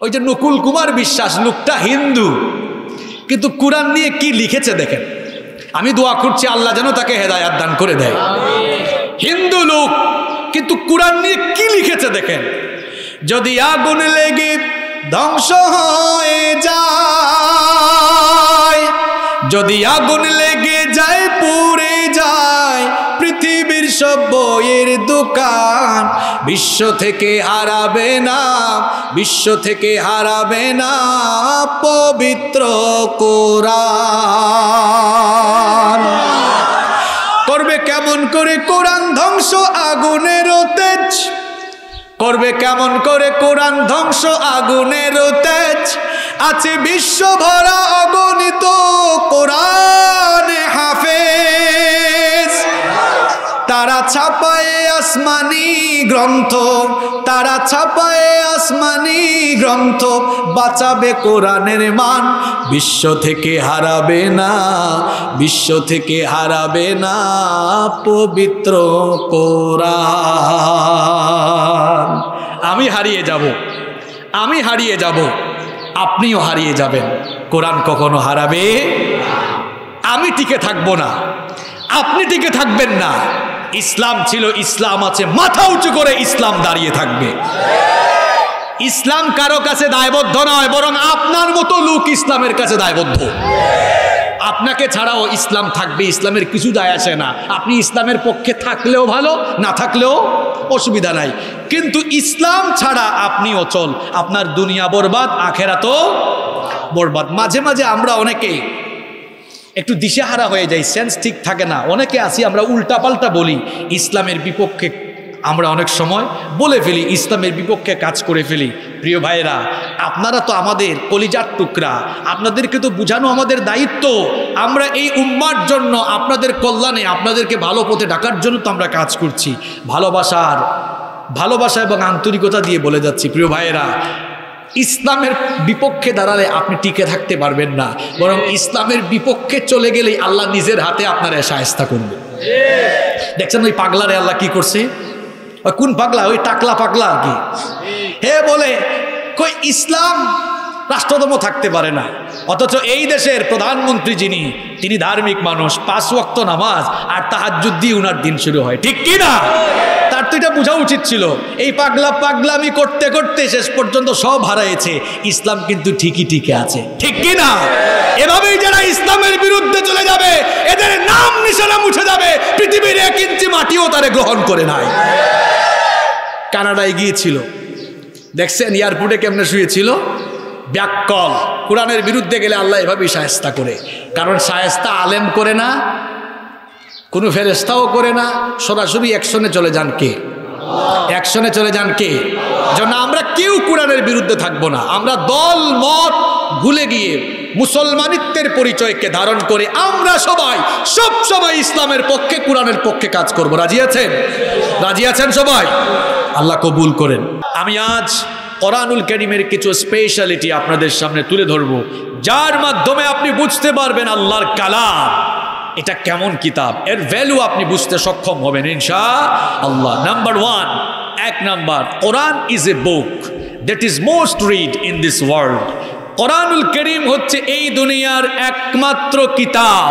ওই যে নকুল কুমার বিশ্বাস লোকটা হিন্দু। কিন্তু কোরআন নিয়ে কি লিখেছে দেখেন? আমি দোয়া করছি আল্লাহ যেন তাকে হেদায়াত দান করে দেয়। হিন্দু লোক কিন্তু কোরআন নিয়ে কি লিখেছে দেখেন? যদি আগুন লেগে ধ্বংস হয়ে যায় যদি আগুন লেগে যায় সব বইয়ের দোকান বিশ্ব থেকে হারাবে না, বিশ্ব থেকে হারাবে না পবিত্র কোরআন। করবে কেমন করে কোরআন ধ্বংস আগুনের তেজ? করবে কেমন করে কোরআন ধ্বংস আগুনের তেজ? আছে বিশ্ব ভরা অগণিত কোরআন। তারা ছাপায় আসমানি গ্রন্থ, তারা ছাপায় আসমানি গ্রন্থ, বাঁচাবে কোরআনের মান, বিশ্ব থেকে হারাবে না, বিশ্ব থেকে হারাবে না পবিত্র কোরআন। আমি হারিয়ে যাব, আমি হারিয়ে যাব, আপনিও হারিয়ে যাবেন। কোরআন কখনো হারাবে? আমি টিকে থাকব না, আপনি টিকে থাকবেন না। ইসলাম ছিল ইসলাম আছে, মাথা উঁচু করে ইসলাম দাঁড়িয়ে থাকবে। ইসলাম কারও কাছে দায়বদ্ধ নয়, বরং আপনার মতো লোক ইসলামের কাছে দায়বদ্ধ। আপনাকে ছাড়াও ইসলাম থাকবে, ইসলামের কিছু দায় আসে না। আপনি ইসলামের পক্ষে থাকলেও ভালো, না থাকলেও অসুবিধা নাই। কিন্তু ইসলাম ছাড়া আপনি অচল। আপনার দুনিয়া বরবাদ আখেরা তো বরবাদ। মাঝে মাঝে আমরা অনেকে একটু দিশেহারা হয়ে যাই সেন্স ঠিক থাকে না। অনেকে আসি আমরা উল্টাপাল্টা বলি, ইসলামের বিপক্ষে আমরা অনেক সময় বলে ফেলি, ইসলামের বিপক্ষে কাজ করে ফেলি। প্রিয় ভাইয়েরা, আপনারা তো আমাদের কলিজার টুকরা, আপনাদেরকে তো বোঝানো আমাদের দায়িত্ব। আমরা এই উম্মার জন্য, আপনাদের কল্যাণে, আপনাদেরকে ভালো পথে ডাকার জন্য তো আমরা কাজ করছি। ভালোবাসার, ভালোবাসা এবং আন্তরিকতা দিয়ে বলে যাচ্ছি। প্রিয় ভাইয়েরা ইসলামের বিপক্ষে দাঁড়ালে আপনি টিকে থাকতে পারবেন না। বরং ইসলামের বিপক্ষে চলে গেলেই আল্লাহ নিজের হাতে আপনার সায়স্তা করবে। দেখছেন ওই পাগলারে আল্লাহ কি করছে? কোন পাগলা? ওই টাকলা পাগলা আর কি? হে বলে, কই ইসলাম রাষ্ট্রধর্ম থাকতে পারে না। অথচ এই দেশের প্রধানমন্ত্রী যিনি, তিনি ধার্মিক মানুষ, পাঁচ ওয়াক্ত নামাজ আর তাহাজ্জুদ দিয়ে উনার দিন শুরু হয়। ঠিক কি না? তার তো এটা বোঝা উচিত ছিল। এই পাগলা পাগলামি করতে করতে শেষ পর্যন্ত সব হারাইছে। ইসলাম কিন্তু ঠিকই ঠিকই আছে। ঠিক কি না? এভাবেই যারা ইসলামের বিরুদ্ধে চলে যাবে, এদের নাম নিশানা মুছে যাবে। পৃথিবীর এক ইঞ্চি মাটিও তারে গ্রহণ করে নাই। কানাডায় গিয়েছিল। দেখছেন, এয়ারপোর্টে কেমনে শুয়েছিল? ব্যাককল। কোরআনের বিরুদ্ধে গেলে আল্লাহ এভাবেই সায়স্তা করে। কারণ সায়স্তা আলেম করে না, কোনো ফেরেস্তাও করে না। সরাসরি অ্যাকশনে চলে যান কে? অ্যাকশনে চলে যান কে? যেন আমরা কেউ কোরআনের বিরুদ্ধে থাকব না। আমরা দল, মত ভুলে গিয়ে মুসলমানিত্বের পরিচয়কে ধারণ করে আমরা সবাই, সব সময় ইসলামের পক্ষে, কোরআনের পক্ষে কাজ করব। রাজি আছেন? রাজি আছেন সবাই? আল্লাহ কবুল করেন। আমি আজ কোরআনুল করিমের কিছু স্পেশালিটি আপনাদের সামনে তুলে ধরব। যার মাধ্যমে আপনি বুঝতে পারবেন আল্লাহর কালাম। এটা কেমন কিতাব? এর ভ্যালু আপনি বুঝতে সক্ষম হবেন ইনশা আল্লাহ নাম্বার ওয়ান এক number, Quran is a book that is most read in this world কোরআনুল করিম হচ্ছে এই দুনিয়ার একমাত্র কিতাব,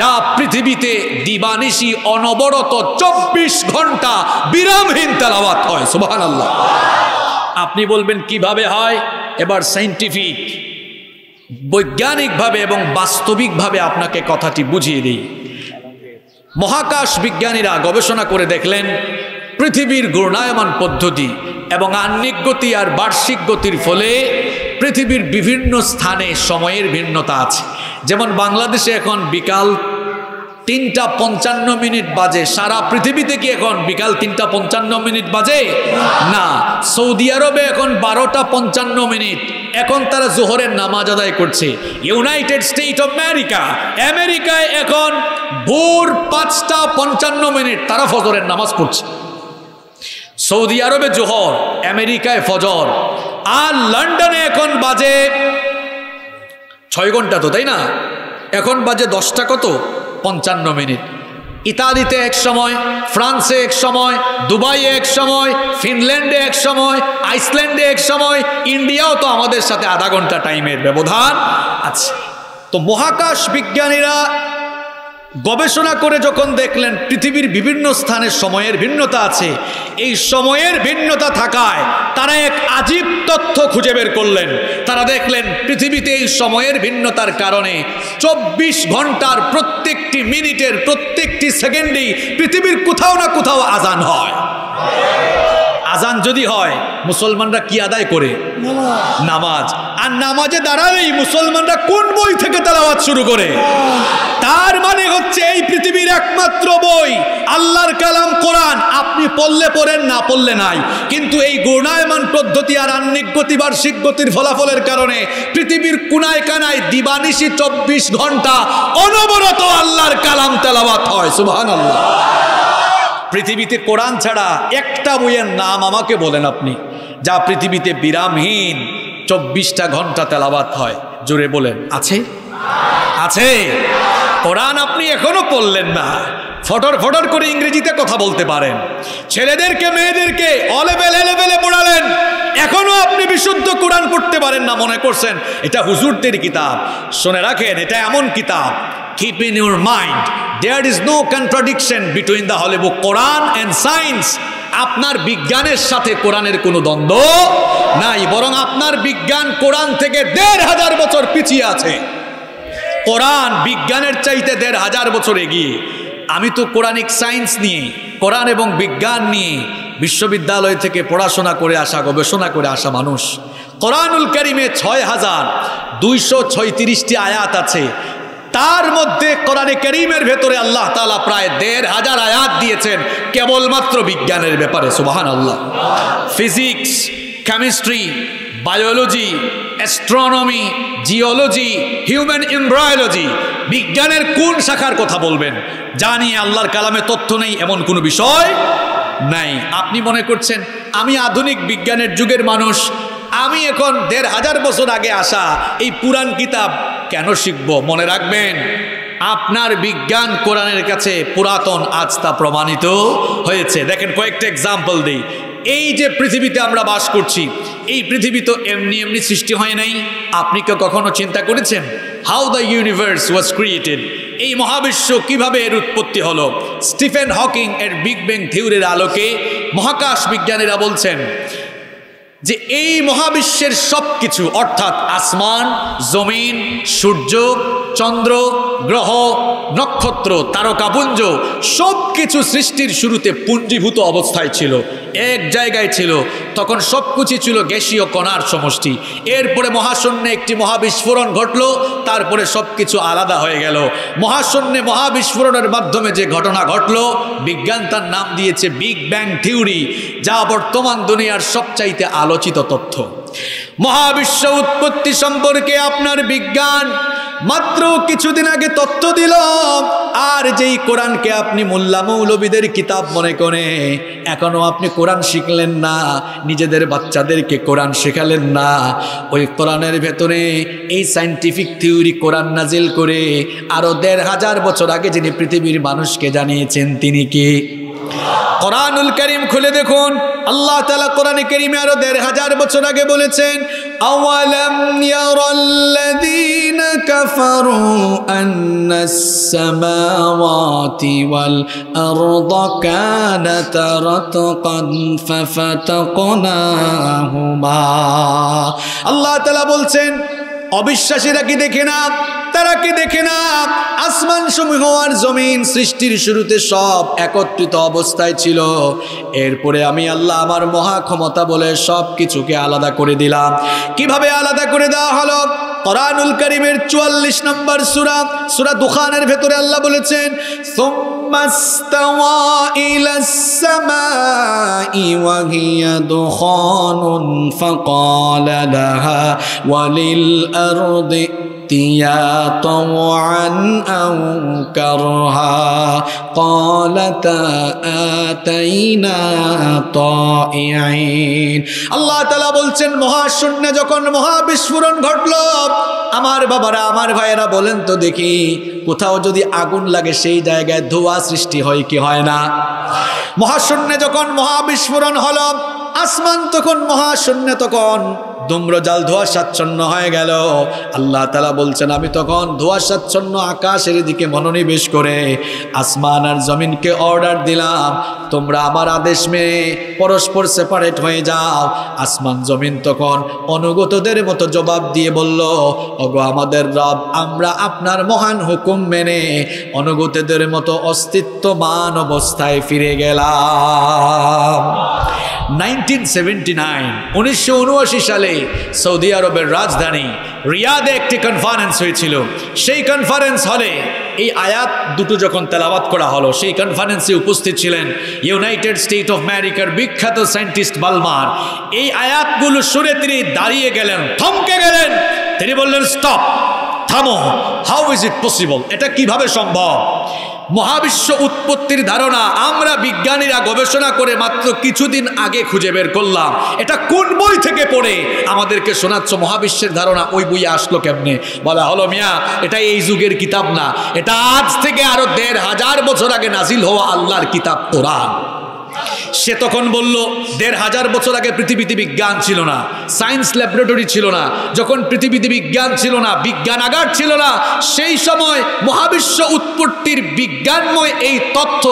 যা পৃথিবীতে দিবানিশি অনবরত চব্বিশ ঘণ্টা বিরামহীন তেলাওয়াত হয়। সুবাহান আল্লাহ আপনি বলবেন, কীভাবে হয়? এবার সাইন্টিফিক বৈজ্ঞানিকভাবে এবং বাস্তবিকভাবে আপনাকে কথাটি বুঝিয়ে দিই। মহাকাশ বিজ্ঞানীরা গবেষণা করে দেখলেন, পৃথিবীর ঘূর্ণায়মান পদ্ধতি এবং আহ্নিক গতি আর বার্ষিক গতির ফলে পৃথিবীর বিভিন্ন স্থানে সময়ের ভিন্নতা আছে। যেমন বাংলাদেশে এখন বিকাল তিনটা পঞ্চান্ন মিনিট বাজে। সারা পৃথিবীতে কি এখন? বিকাল তিনটা পঞ্চান্ন মিনিট বাজে? না। সৌদি আরবে এখন বারোটা পঞ্চান্ন মিনিট। এখন তারা জোহরের নামাজ আদায় করছে। United State of America. আমেরিকায় এখন ভোর পাঁচটা পঞ্চান্ন মিনিট তারা ফজরের নামাজ পড়ছে। সৌদি আরবে জোহর, আমেরিকায় ফজর। আর লন্ডনে এখন বাজে ছয় ঘণ্টা তো, তাই না? এখন বাজে দশটা কত? পঞ্চান্ন মিনিট। ইতালিতে এক সময়, ফ্রান্সে এক সময়, দুবাইয়ে এক সময়, ফিনল্যান্ডে এক সময়, আইসল্যান্ডে এক সময়, ইন্ডিয়াও তো আমাদের সাথে আধা ঘণ্টা টাইমের ব্যবধান আছে। তো মহাকাশ বিজ্ঞানীরা গবেষণা করে যখন দেখলেন পৃথিবীর বিভিন্ন স্থানে সময়ের ভিন্নতা আছে, এই সময়ের ভিন্নতা থাকায় তারা এক আজীব তথ্য খুঁজে বের করলেন। তারা দেখলেন পৃথিবীতে এই সময়ের ভিন্নতার কারণে চব্বিশ ঘণ্টার প্রত্যেকটি মিনিটের প্রত্যেকটি সেকেন্ডেই পৃথিবীর কোথাও না কোথাও আজান হয়। আজান যদি হয়, মুসলমানরা কি আদায় করে? নামাজ। আর নামাজে দাঁড়ালেই মুসলমানরা কোন বই থেকে তেলাওয়াত শুরু করে? তার মানে হচ্ছে এই পৃথিবীর একমাত্র বই, আল্লাহর কালাম কোরআন। আপনি পড়লে পড়েন, না পড়লে নাই। কিন্তু এই গুণায়মান পদ্ধতি আর আন্নিক গতি, বার্ষিক গতির ফলাফলের কারণে পৃথিবীর কুনায় কানায় দিবানিশি চব্বিশ ঘণ্টা অনবরত আল্লাহর কালাম তেলাওয়াত হয়। সুবহান আল্লাহ পৃথিবীতে কোরআন ছাড়া একটা বইয়ের নাম আমাকে বলেন আপনি, যা পৃথিবীতে বিরামহীন চব্বিশটা ঘণ্টা তেলাবাত হয়। জোরে বলেন, আছে? আছে। কোরআন আপনি এখনও পড়লেন না। ফটর ফটর করে ইংরেজিতে কথা বলতে পারেন। ছেলেদেরকে, মেয়েদেরকে অলেবেল এলেবেলে পড়ালেন। এখনও আপনি বিশুদ্ধ কোরআন পড়তে পারেন না, মনে করছেন? এটা হুজুরদের কিতাব। শুনে রাখেন, এটা এমন কিতাব। Keep in your mind there is no contradiction between the book, Quran and science. আপনার বিজ্ঞানের সাথে কোরআনের কোনো দ্বন্দ্ব নাই, বরং আপনার বিজ্ঞান কোরআন থেকে দেড় হাজার বছর পিছিয়ে আছে। কোরআন বিজ্ঞানের চাইতে দেড় হাজার বছর এগিয়ে। আমি তো কোরআনিক সায়েন্স নিয়ে, কোরআন এবং বিজ্ঞান নিয়ে বিশ্ববিদ্যালয় থেকে পড়াশোনা করে আসা, গবেষণা করে আসা মানুষ। কোরআনুল করিমে ছয় হাজার দুইশো ছয়ত্রিশটি আয়াত আছে। তার মধ্যে কোরআনে করিমের ভেতরে আল্লাহ তালা প্রায় দেড় হাজার আয়াত দিয়েছেন, কেবলমাত্র বিজ্ঞানের ব্যাপারে সুবাহান আল্লাহ physics chemistry biology astronomy geology human embryology বিজ্ঞানের কোন শাখার কথা বলবেন জানি আল্লাহর কালামে তথ্য নেই, এমন কোনো বিষয় নাই। আপনি মনে করছেন, আমি আধুনিক বিজ্ঞানের যুগের মানুষ, আমি এখন দেড় হাজার বছর আগে আসা এই পুরাণ কিতাব কেন শিখব? মনে রাখবেন, আপনার বিজ্ঞান কোরআনের কাছে পুরাতন, আজ তা প্রমাণিত হয়েছে। দেখেন কয়েকটা এক্সাম্পল দিই। এই যে পৃথিবীতে আমরা বাস করছি, এই পৃথিবী তো এমনি এমনি সৃষ্টি হয় নাই। আপনি কেউ কখনো চিন্তা করেছেন? How the universe was created এই মহাবিশ্ব কীভাবে এর উৎপত্তি হলো? স্টিফেন হকিং এর বিগ ব্যাং থিওরির আলোকে মহাকাশ বিজ্ঞানীরা বলছেন যে এই মহাবিশ্বের সব কিছু অর্থাৎ আসমান জমিন সূর্য চন্দ্র গ্রহ, নক্ষত্র, তারকাপুঞ্জ সব কিছু সৃষ্টির শুরুতে পুঞ্জীভূত অবস্থায় ছিল। এক জায়গায় ছিল। তখন সব কিছু ছিল গ্যাসীয় কণার সমষ্টি। এরপরে মহাশূন্যে একটি মহাবিস্ফোরণ ঘটল, তারপরে সব কিছু আলাদা হয়ে গেল। মহাশূন্যে মহাবিস্ফোরণের মাধ্যমে যে ঘটনা ঘটল, বিজ্ঞান তার নাম দিয়েছে বিগ ব্যাং থিওরি, যা বর্তমান দুনিয়ার সবচাইতে আলোচিত তথ্য। মহাবিশ্ব উৎপত্তি সম্পর্কে আপনার বিজ্ঞান মাত্র কিছুদিন আগে তথ্য দিল, আর যেই কোরআনকে আপনি মোল্লা মৌলবীদের কিতাব মনে করে, এখনও আপনি কোরআন শিখলেন না, নিজেদের বাচ্চাদেরকে কোরআন শেখালেন না, ওই কোরআনের ভেতরে এই সাইন্টিফিক থিওরি কোরআন নাজিল করে আরও দেড় হাজার বছর আগে যিনি পৃথিবীর মানুষকে জানিয়েছেন, তিনি কি? কোরআনুল করিম খুলে দেখুন, আল্লাহ তালা কোরআন করিমে আরও দেড় হাজার বছর আগে বলেছেন আওয়ালাম ইয়ারাল্লাযীনা কাফারু আন্নাস সামাওয়াতি ওয়াল আরদা কানাতা রাতকান ফাফাতাকনাহুমা আল্লাহ তাআলা বলছেন অবিশ্বাসীরা কি দেখে না? তারা কি দেখে না? আসমান সমূহ আর জমিন সৃষ্টির শুরুতে সব একত্রিত অবস্থায় ছিল। এরপরে আমি আল্লাহ আমার মহা ক্ষমতা বলে সব কিছুকে আলাদা করে দিলাম। কীভাবে আলাদা করে দেওয়া হলো? করানুল করিমের চুয়াল্লিশ নম্বর সুরা সুরা দুখানের ভেতরে আল্লাহ বলেছেন ফকাল লাহা ওয়ালিল আরদি دخان فقال لها وللأرض ائتيا طوعا أو كرها قالتا آتينا طائعين আল্লাহ তালা বলছেন মহাশূন্য যখন মহাবিস্ফোরণ ঘটল আমার বাবারা আমার ভাইয়েরা বলেন তো দেখি কোথাও যদি আগুন লাগে সেই জায়গায় ধোয়া সৃষ্টি হয় কি হয় না মহাশূন্যে যখন মহাবিস্ফোরণ হলো আসমান তখন মহাশূন্য তখন ধূম্রজাল স্বাচ্ছন্ন হয়ে গেল। আল্লাহ তালা বলছেন, আমি তখন ধোয়া স্বাচ্ছন্ন আকাশের দিকে মনোনিবেশ করে আসমান আর জমিনকে অর্ডার দিলাম। তোমরা আমার আদেশ মেনে পরস্পর সেপারেট হয়ে যাও। আসমান জমিন তখন অনুগতদের মতো জবাব দিয়ে বলল, ওগো আমাদের রব, আমরা আপনার মহান হুকুম মেনে অনুগতদের মতো অস্তিত্বমান অবস্থায় ফিরে গেলাম। নাইনটিন সেভেন্টি নাইন, উনিশশো উনআশি সালে সৌদি আরবের রাজধানী রিয়াদে একটি কনফারেন্স হয়েছিল। সেই কনফারেন্স হলে এই আয়াত দুটো যখন তেলাবাত করা হলো, সেই কনফারেন্সে উপস্থিত ছিলেন ইউনাইটেড স্টেট অফ আমেরিকার বিখ্যাত সায়েন্টিস্ট বালমার। এই আয়াতগুলো শুনে তিনি দাঁড়িয়ে গেলেন, থমকে গেলেন। তিনি বললেন স্টপ থামো। হাউ ইজ ইট পসিবল এটা কীভাবে সম্ভব? মহাবিশ্ব উৎপত্তির ধারণা আমরা বিজ্ঞানীরা গবেষণা করে মাত্র কিছুদিন আগে খুঁজে বের করলাম। এটা কোন বই থেকে পড়ে? আমাদেরকে শোনাচ্ছ, মহাবিশ্বের ধারণা ওই বইয়ে আসলো কেমনে? বলা হলো, মিয়া, এটা এই যুগের কিতাব না। এটা আজ থেকে আরও দেড় হাজার বছর আগে নাজিল হওয়া আল্লাহর কিতাব, কোরআন। সে তখন বলল, দেড় হাজার বছর আগে পৃথিবীতে বিজ্ঞান ছিল না, সায়েন্স ল্যাবরেটরি ছিল না, যখন পৃথিবীতে বিজ্ঞান ছিল না বিজ্ঞান আগার ছিল না, সেই সময় মহাবিশ্ব উৎপত্তির বিজ্ঞানময় এই তথ্য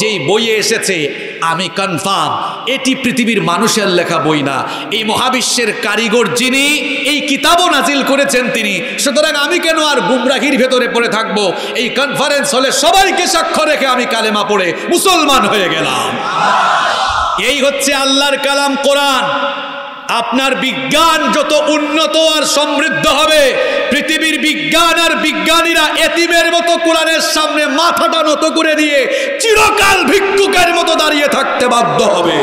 যেই বইয়ে এসেছে আমি কনফার্ম এটি পৃথিবীর মানুষের লেখা বই না। এই মহাবিশ্বের কারিগর যিনি, এই কিতাবও নাজিল করেছেন তিনি। সুতরাং আমি কেন আর গুমরাহির ভেতরে পড়ে থাকব? এই কনফারেন্স হলে সবাইকে সাক্ষ্য রেখে আমি কালেমা পড়ে মুসলমান হয়ে গেলাম। এই হচ্ছে আল্লাহর কালাম কোরআন। আপনার বিজ্ঞান যত উন্নত আর সমৃদ্ধ হবে, পৃথিবীর বিজ্ঞান আর বিজ্ঞানীরা এতিমের মতো কোরআনের সামনে মাথাটা নত করে দিয়ে চিরকাল ভিক্ষুকের মতো দাঁড়িয়ে থাকতে বাধ্য হবে।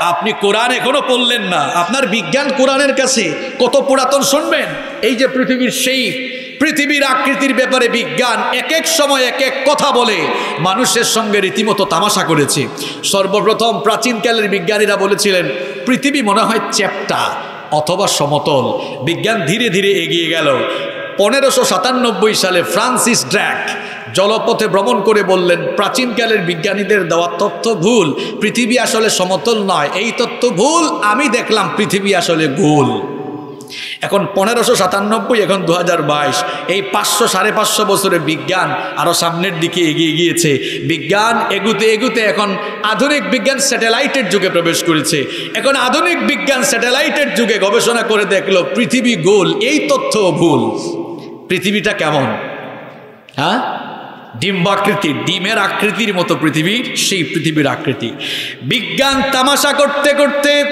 আপনি কোরআন এখনও পড়লেন না। আপনার বিজ্ঞান কোরআনের কাছে কত পুরাতন, শুনবেন? এই যে পৃথিবীর সেই পৃথিবীর আকৃতির ব্যাপারে বিজ্ঞান এক এক সময় এক এক কথা বলে। মানুষের সঙ্গে রীতিমতো তামাশা করেছে। সর্বপ্রথম প্রাচীনকালের বিজ্ঞানীরা বলেছিলেন, পৃথিবী মনে হয় চ্যাপ্টা অথবা সমতল। বিজ্ঞান ধীরে ধীরে এগিয়ে গেল। পনেরোশো সাতানব্বই সালে ফ্রান্সিস ড্র্যাক জলপথে ভ্রমণ করে বললেন, প্রাচীনকালের বিজ্ঞানীদের দেওয়া তথ্য ভুল। পৃথিবী আসলে সমতল নয়। এই তথ্য ভুল, আমি দেখলাম পৃথিবী আসলে গোল। এখন পনেরোশো সাতানব্বই, এখন দুহাজার বাইশ। এই পাঁচশো, সাড়ে পাঁচশো বছরের বিজ্ঞান আরও সামনের দিকে এগিয়ে গিয়েছে। বিজ্ঞান এগুতে এগুতে এখন আধুনিক বিজ্ঞান স্যাটেলাইটের যুগে প্রবেশ করেছে। এখন আধুনিক বিজ্ঞান স্যাটেলাইটের যুগে গবেষণা করে দেখল পৃথিবী গোল, এই তথ্য ভুল। পৃথিবীটা কেমন? হ্যাঁ? ডিম্বাকৃতি ডিমের আকৃতির মতো পৃথিবীর সেই পৃথিবীর আকৃতি। বিজ্ঞান তামাশা করতে করতে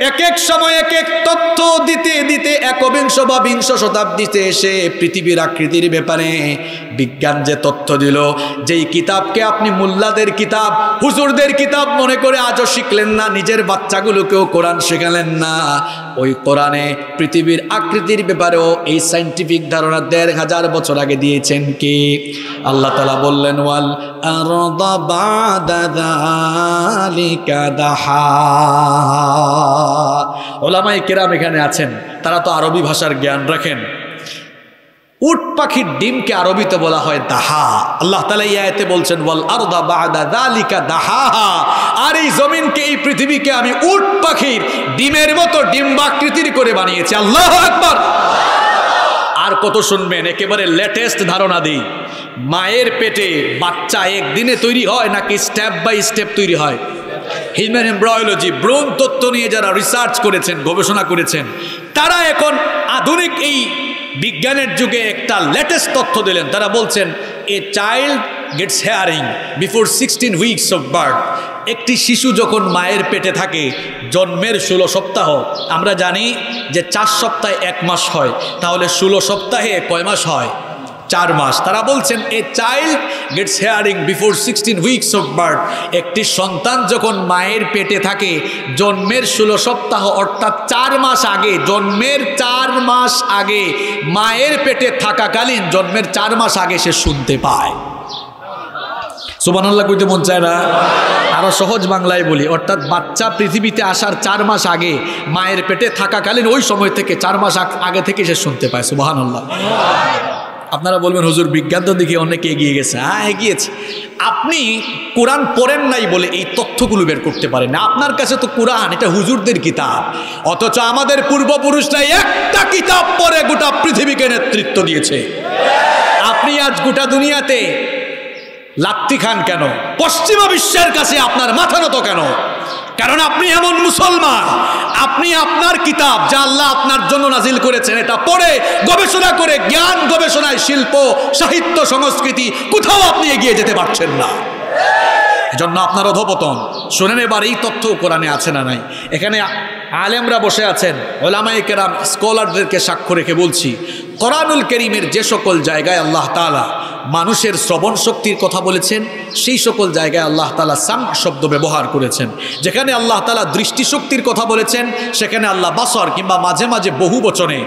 এক এক সময় এক এক তথ্য দিতে দিতে একবিংশ বা বিংশ শতাব্দীতে এসে পৃথিবীর আকৃতির ব্যাপারে বিজ্ঞান যে তথ্য দিল, যেই কিতাবকে আপনি মোল্লাদের কিতাব, হুজুরদের কিতাব মনে করে আজও শিখলেন না, নিজের বাচ্চাগুলোকেও কোরআন শেখালেন না, ওই কোরআনে পৃথিবীর আকৃতির ব্যাপারেও এই সাইন্টিফিক ধারণা দেড় হাজার বছর আগে দিয়েছেন কি? আল্লাহ তালা বললেন, ওয়াল ওলামাই কেরাম এখানে আছেন, তারা তো আরবি ভাষার জ্ঞান রাখেন। উট পাখির ডিমকে আরবিতে বলা হয় দাহা। আল্লাহ তালা ইয়াতে বলছেন বল আরদা বাদা দালিকা দাহা আর এই জমিনকে, এই পৃথিবীকে আমি উট পাখির ডিমের মতো ডিম্বাকৃতির করে বানিয়েছি। আল্লাহ একবার আর কত শুনবেন, একেবারে লেটেস্ট ধারণা দিই। মায়ের পেটে বাচ্চা একদিনে তৈরি হয় নাকি স্টেপ বাই স্টেপ তৈরি হয়? হিউম্যান এমব্রয়োলজি, ব্রোন তত্ত্ব নিয়ে যারা রিসার্চ করেছেন, গবেষণা করেছেন, তারা এখন আধুনিক এই বিজ্ঞানের যুগে একটা লেটেস্ট তথ্য দিলেন। তারা বলছেন, a child gets hearing before sixteen weeks of birth একটি শিশু যখন মায়ের পেটে থাকে, জন্মের ষোলো সপ্তাহ, আমরা জানি যে চার সপ্তাহে এক মাস হয়, তাহলে ষোলো সপ্তাহে কয় মাস হয়? চার মাস। তারা বলছেন, a child gets hearing before sixteen weeks of birth একটি সন্তান যখন মায়ের পেটে থাকে, জন্মের ষোলো সপ্তাহ অর্থাৎ চার মাস আগে, জন্মের চার মাস আগে মায়ের পেটে থাকাকালীন জন্মের চার মাস আগে সে শুনতে পায়। সুবানাল্লাহ কইতে মন চায় না? আরও সহজ বাংলায় বলি, অর্থাৎ বাচ্চা পৃথিবীতে আসার চার মাস আগে মায়ের পেটে থাকাকালীন ওই সময় থেকে চার মাস আগে থেকে সে শুনতে পায় সুবাহান্লাহ আপনারা বলবেন, হুজুর, বিজ্ঞান তো দিকে অনেকে এগিয়ে গেছে। হ্যাঁ এগিয়েছে। আপনি কোরআন পড়েন নাই বলে এই তথ্যগুলো বের করতে পারেন না। আপনার কাছে তো কোরআন, এটা হুজুরদের কিতাব। অথচ আমাদের পূর্বপুরুষরা একটা কিতাব পড়ে গোটা পৃথিবীকে নেতৃত্ব দিয়েছে। আপনি আজ গোটা দুনিয়াতে লাত্তি খান কেন? পশ্চিমা বিশ্বের কাছে আপনার মাথা নত কেন? কারণ আপনি এমন মুসলমান। আপনি আপনার কিতাব যা আল্লাহ আপনার জন্য নাজিল করেছেন, এটা পড়ে, গবেষণা করে, জ্ঞান গবেষণায় শিল্প, সাহিত্য, সংস্কৃতি, কোথাও আপনি এগিয়ে যেতে পারছেন না। এজন্য আপনার অধপতন। শোনেন এবার, এই তথ্য কোরআনে আছে না নাই? এখানে আলেমরা বসে আছেন ওলামাই কেরাম, স্কলারদেরকে সাক্ষ্য রেখে বলছি কোরআনুল করিমের যে সকল জায়গায় আল্লাহ তালা মানুষের শ্রবণ শক্তির কথা বলেছেন, সেই সকল জায়গায় আল্লাহ তালা সাম শব্দ ব্যবহার করেছেন। যেখানে আল্লাহ তালা দৃষ্টিশক্তির কথা বলেছেন, সেখানে আল্লাহ বাসর কিংবা মাঝে মাঝে বহু বচনে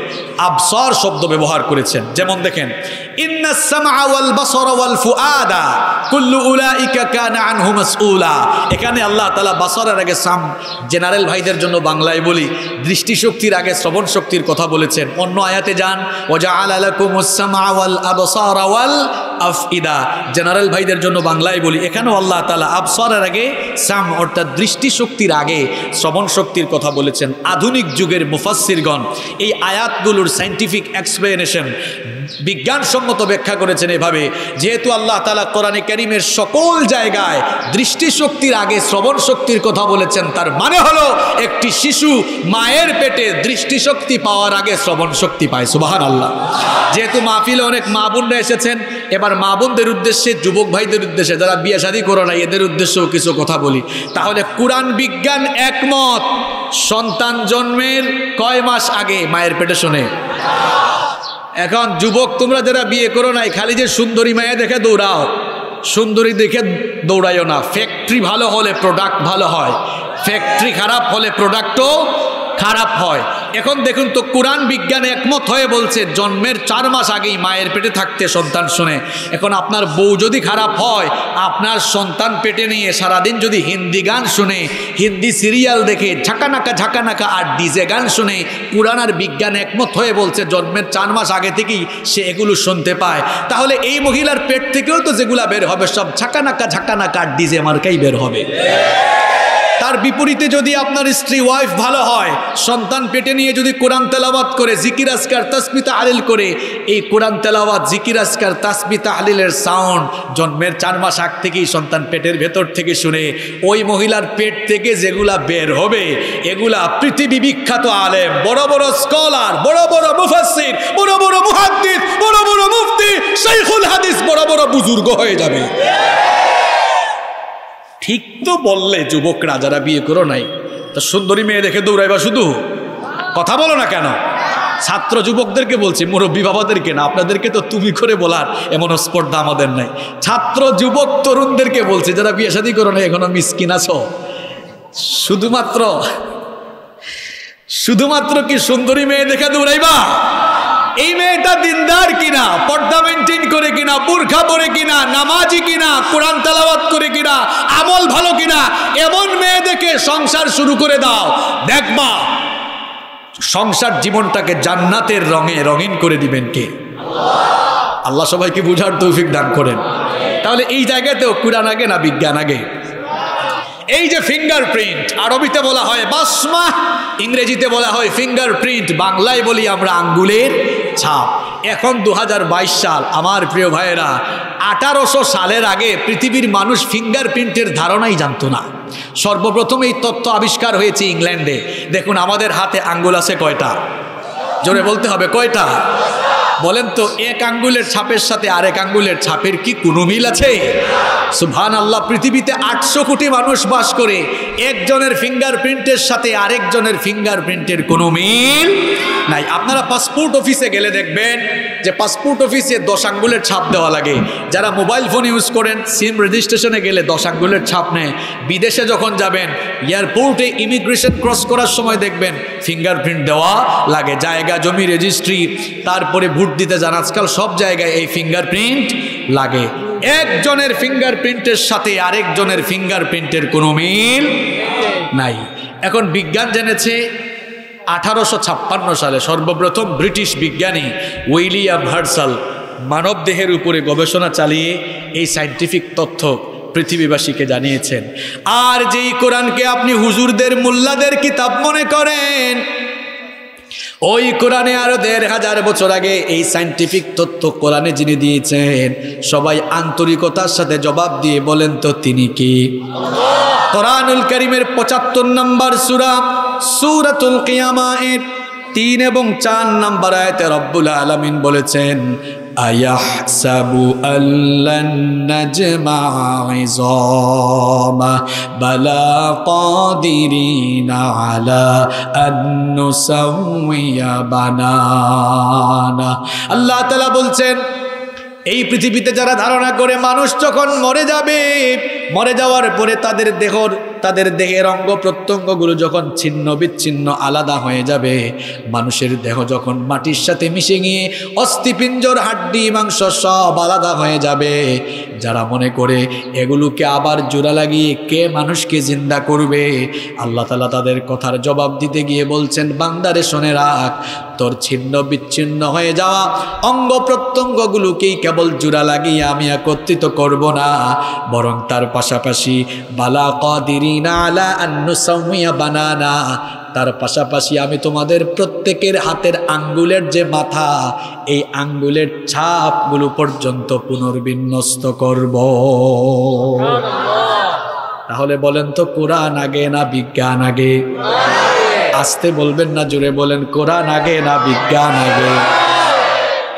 আবসর শব্দ ব্যবহার করেছেন। যেমন দেখেন এখানে আল্লাহ তালা বাসরের আগে সাম জেনারেল ভাইদের জন্য বাংলায় বলি, দৃষ্টিশক্তির আগে শ্রবণ শক্তির কথা বলেছেন। অন্য আয়াতে যান وجعل لكم السمع والأبصار وال আফইদা। জেনারেল ভাইদের জন্য বাংলায় বলি, এখানেও আল্লাহ তালা আবসরের আগে সাম, অর্থাৎ দৃষ্টিশক্তির আগে শ্রবণ শক্তির কথা বলেছেন। আধুনিক যুগের মুফাসিরগণ এই আয়াতগুলোর সাইন্টিফিক এক্সপ্লেনেশন বিজ্ঞানসম্মত ব্যাখ্যা করেছেন এভাবে, যেহেতু আল্লাহ তালা কোরআনে করিমের সকল জায়গায় দৃষ্টিশক্তির আগে শ্রবণ শক্তির কথা বলেছেন, তার মানে হলো একটি শিশু মায়ের পেটে দৃষ্টিশক্তি পাওয়ার আগে শ্রবণ শক্তি পায় সুবাহান আল্লাহ যেহেতু মাহফিলে অনেক মা বোনরা এসেছেন, এবার মা বোনদের উদ্দেশ্যে, যুবক ভাইদের উদ্দেশ্যে, যারা বিয়ে শাদী করো না এদের উদ্দেশ্যেও কিছু কথা বলি। তাহলে কোরআন বিজ্ঞান একমত। সন্তান জন্মের কয় মাস আগে? মায়ের পেটে শোনে। এখন যুবক, তোমরা যারা বিয়ে করো নাই, খালি যে সুন্দরী মায়ে দেখে দৌড়াও, সুন্দরী দেখে দৌড়াইও না। ফ্যাক্টরি ভালো হলে প্রোডাক্ট ভালো হয়। ফ্যাক্টরি খারাপ হলে প্রোডাক্টও খারাপ হয়। এখন দেখুন তো কোরআন বিজ্ঞানে একমত হয়ে বলছে, জন্মের চার মাস আগেই মায়ের পেটে থাকতে সন্তান শুনে। এখন আপনার বউ যদি খারাপ হয়, আপনার সন্তান পেটে নিয়ে সারাদিন যদি হিন্দি গান শুনে, হিন্দি সিরিয়াল দেখে, ঝাঁকানাকা ঝাঁকানাকা আর ডিজে গান শুনে, কোরআন আর বিজ্ঞান একমত হয়ে বলছে, জন্মের চার মাস আগে থেকেই সে এগুলো শুনতে পায়। তাহলে এই মহিলার পেট থেকেও তো যেগুলা বের হবে, সব ঝাঁকানাকা ঝাঁকানাকা আর ডিজে মার্কাই বের হবে। তার বিপরীতে যদি আপনার স্ত্রী ওয়াইফ ভালো হয়, সন্তান পেটে নিয়ে যদি কোরআন তেলাওয়াত করে, জিকির আসকার তাসমিতা আলিল করে, এই কোরআন তেলাওয়াত, জিকির আসকার তাসমিতা আলিলের সাউন্ড জন্মের চার মাস আগ থেকেই সন্তান পেটের ভেতর থেকে শুনে, ওই মহিলার পেট থেকে যেগুলা বের হবে, এগুলা পৃথিবী বিখ্যাত আলেম, বড় বড় স্কলার বড় বড় মুফাসির বড় বড় মুহাদ্দিস, বড় বড় মুফতি, শাইখুল হাদিস, বড় বড় বুজুর্গ হয়ে যাবে। ঠিক তো বললে যুবকরা, যারা বিয়ে করো নাই, তা সুন্দরী মেয়ে দেখে দৌড়াইবা শুধু? কথা বলো না কেন? ছাত্র যুবকদেরকে বলছি, মুরব্বী বাবাদেরকে না, আপনাদেরকে তো তুমি করে বলার এমন স্পর্ধা আমাদের নাই। ছাত্র যুবক তরুণদেরকে বলছি, যারা বিয়ে শাদী করো না এখনও মিসকিন আছো? শুধুমাত্র শুধুমাত্র কি সুন্দরী মেয়ে দেখে দৌড়াইবা? এই মেয়েটা দিনদার কিনা, পর্দা মেনটেন করে কিনা, বুর্খা পরে কিনা, নামাজি কিনা, কোরআন তালাবাত করে কিনা, আমল ভালো কিনা, এমন মেয়ে দেখে সংসার শুরু করে দাও। দেখবা সংসার জীবনটাকে জান্নাতের রঙে রঙিন করে দিবেন কে? আল্লাহ সবাইকে বুঝার তৌফিক দান করেন। তাহলে এই জায়গাতেও কোরআন আগে না বিজ্ঞান আগে? এই যে ফিঙ্গারপ্রিন্ট আরবিতে বলা হয় বাসমা, ইংরেজিতে বলা হয় ফিঙ্গারপ্রিন্ট বাংলায় বলি আমরা আঙ্গুলের ছাপ। এখন দু হাজার বাইশ সাল, আমার প্রিয় ভাইয়েরা, আঠারোশো সালের আগে পৃথিবীর মানুষ ফিঙ্গারপ্রিন্টের ধারণাই জানতো না। সর্বপ্রথম এই তথ্য আবিষ্কার হয়েছে ইংল্যান্ডে। দেখুন, আমাদের হাতে আঙ্গুল আছে কয়টা? জোরে বলতে হবে, কয়টা? বলেন তো, এক আঙ্গুলের ছাপের সাথে আরেক আঙ্গুলের ছাপের কি কোনো মিল আছে? সুভান আল্লাহ পৃথিবীতে আটশো কোটি মানুষ বাস করে, একজনের ফিঙ্গারপ্রিন্টের সাথে আরেকজনের ফিঙ্গারপ্রিন্টের কোনো মিল নাই। আপনারা পাসপোর্ট অফিসে গেলে দেখবেন যে পাসপোর্ট অফিসে দশ আঙ্গুলের ছাপ দেওয়া লাগে। যারা মোবাইল ফোন ইউজ করেন সিম রেজিস্ট্রেশনে গেলে দশ আঙ্গুলের ছাপ নেয়। বিদেশে যখন যাবেন এয়ারপোর্টে ইমিগ্রেশন ক্রস করার সময় দেখবেন ফিঙ্গারপ্রিন্ট দেওয়া লাগে। জায়গা, জমি রেজিস্ট্রি তারপরে ভোট দিতে যান, আজকাল সব জায়গায় এই ফিঙ্গারপ্রিন্ট লাগে। একজনের ফিঙ্গারপ্রিন্টের সাথে আরেকজনের ফিঙ্গারপ্রিন্টের কোনো মিল নাই। এখন বিজ্ঞান জেনেছে, আঠারোশো ছাপ্পান্ন সালে সর্বপ্রথম ব্রিটিশ বিজ্ঞানী উইলিয়াম হার্সাল মানবদেহের উপরে গবেষণা চালিয়ে এই সাইন্টিফিক তথ্য পৃথিবীবাসীকে জানিয়েছেন। আর যেই কোরআনকে আপনি হুজুরদের, মোল্লাদের কিতাব মনে করেন ওই কোরআনে আরও দেড় হাজার বছর আগে এই সাইন্টিফিক তথ্য কোরআনে যিনি দিয়েছেন, সবাই আন্তরিকতার সাথে জবাব দিয়ে বলেন তো তিনি কি? কোরআনুল করিমের পঁচাত্তর নম্বর সুরা, সুরাতুল এর তিন এবং চার নাম্বার আয়তে রব্বুল আলমিন বলেছেন আয়াহসাবু আল্লান নাজমা ইযামা বালা কাদিরিনা আলা আন নুসাউইয়া বানানা আল্লাহ তাআলা বলছেন, এই পৃথিবীতে যারা ধারণা করে মানুষ যখন মরে যাবে, মরে যাওয়ার পরে তাদের দেহর তাদের দেহের অঙ্গ প্রত্যঙ্গগুলো যখন ছিন্ন বিচ্ছিন্ন আলাদা হয়ে যাবে, মানুষের দেহ যখন মাটির সাথে মিশে গিয়ে অস্থিপিঞ্জর, হাড্ডি, মাংস সব আলাদা হয়ে যাবে। যারা মনে করে এগুলোকে আবার জোড়া লাগিয়ে কে মানুষকে জিন্দা করবে, আল্লাহ তালা তাদের কথার জবাব দিতে গিয়ে বলছেন, বান্দারে, শোনে রাখ, তোর ছিন্ন বিচ্ছিন্ন হয়ে যাওয়া অঙ্গ প্রত্যঙ্গগুলোকেই কেবল জোড়া লাগিয়ে আমি একত্রিত করব না, বরং তার পাশাপাশি বালা কদিরিনা আলা আন্নুসাউমিয়া বানানা। তার পাশাপাশি আমি তোমাদের প্রত্যেকের হাতের আঙ্গুলের যে মাথা, এই আঙ্গুলের ছাপগুলো পর্যন্ত পুনর্বিন্যস্ত করব। তাহলে বলেন তো, কোরআন আগে না বিজ্ঞান আগে? আসতে বলবেন না জুড়ে বলেন, কোরআন আগে না বিজ্ঞান আগে?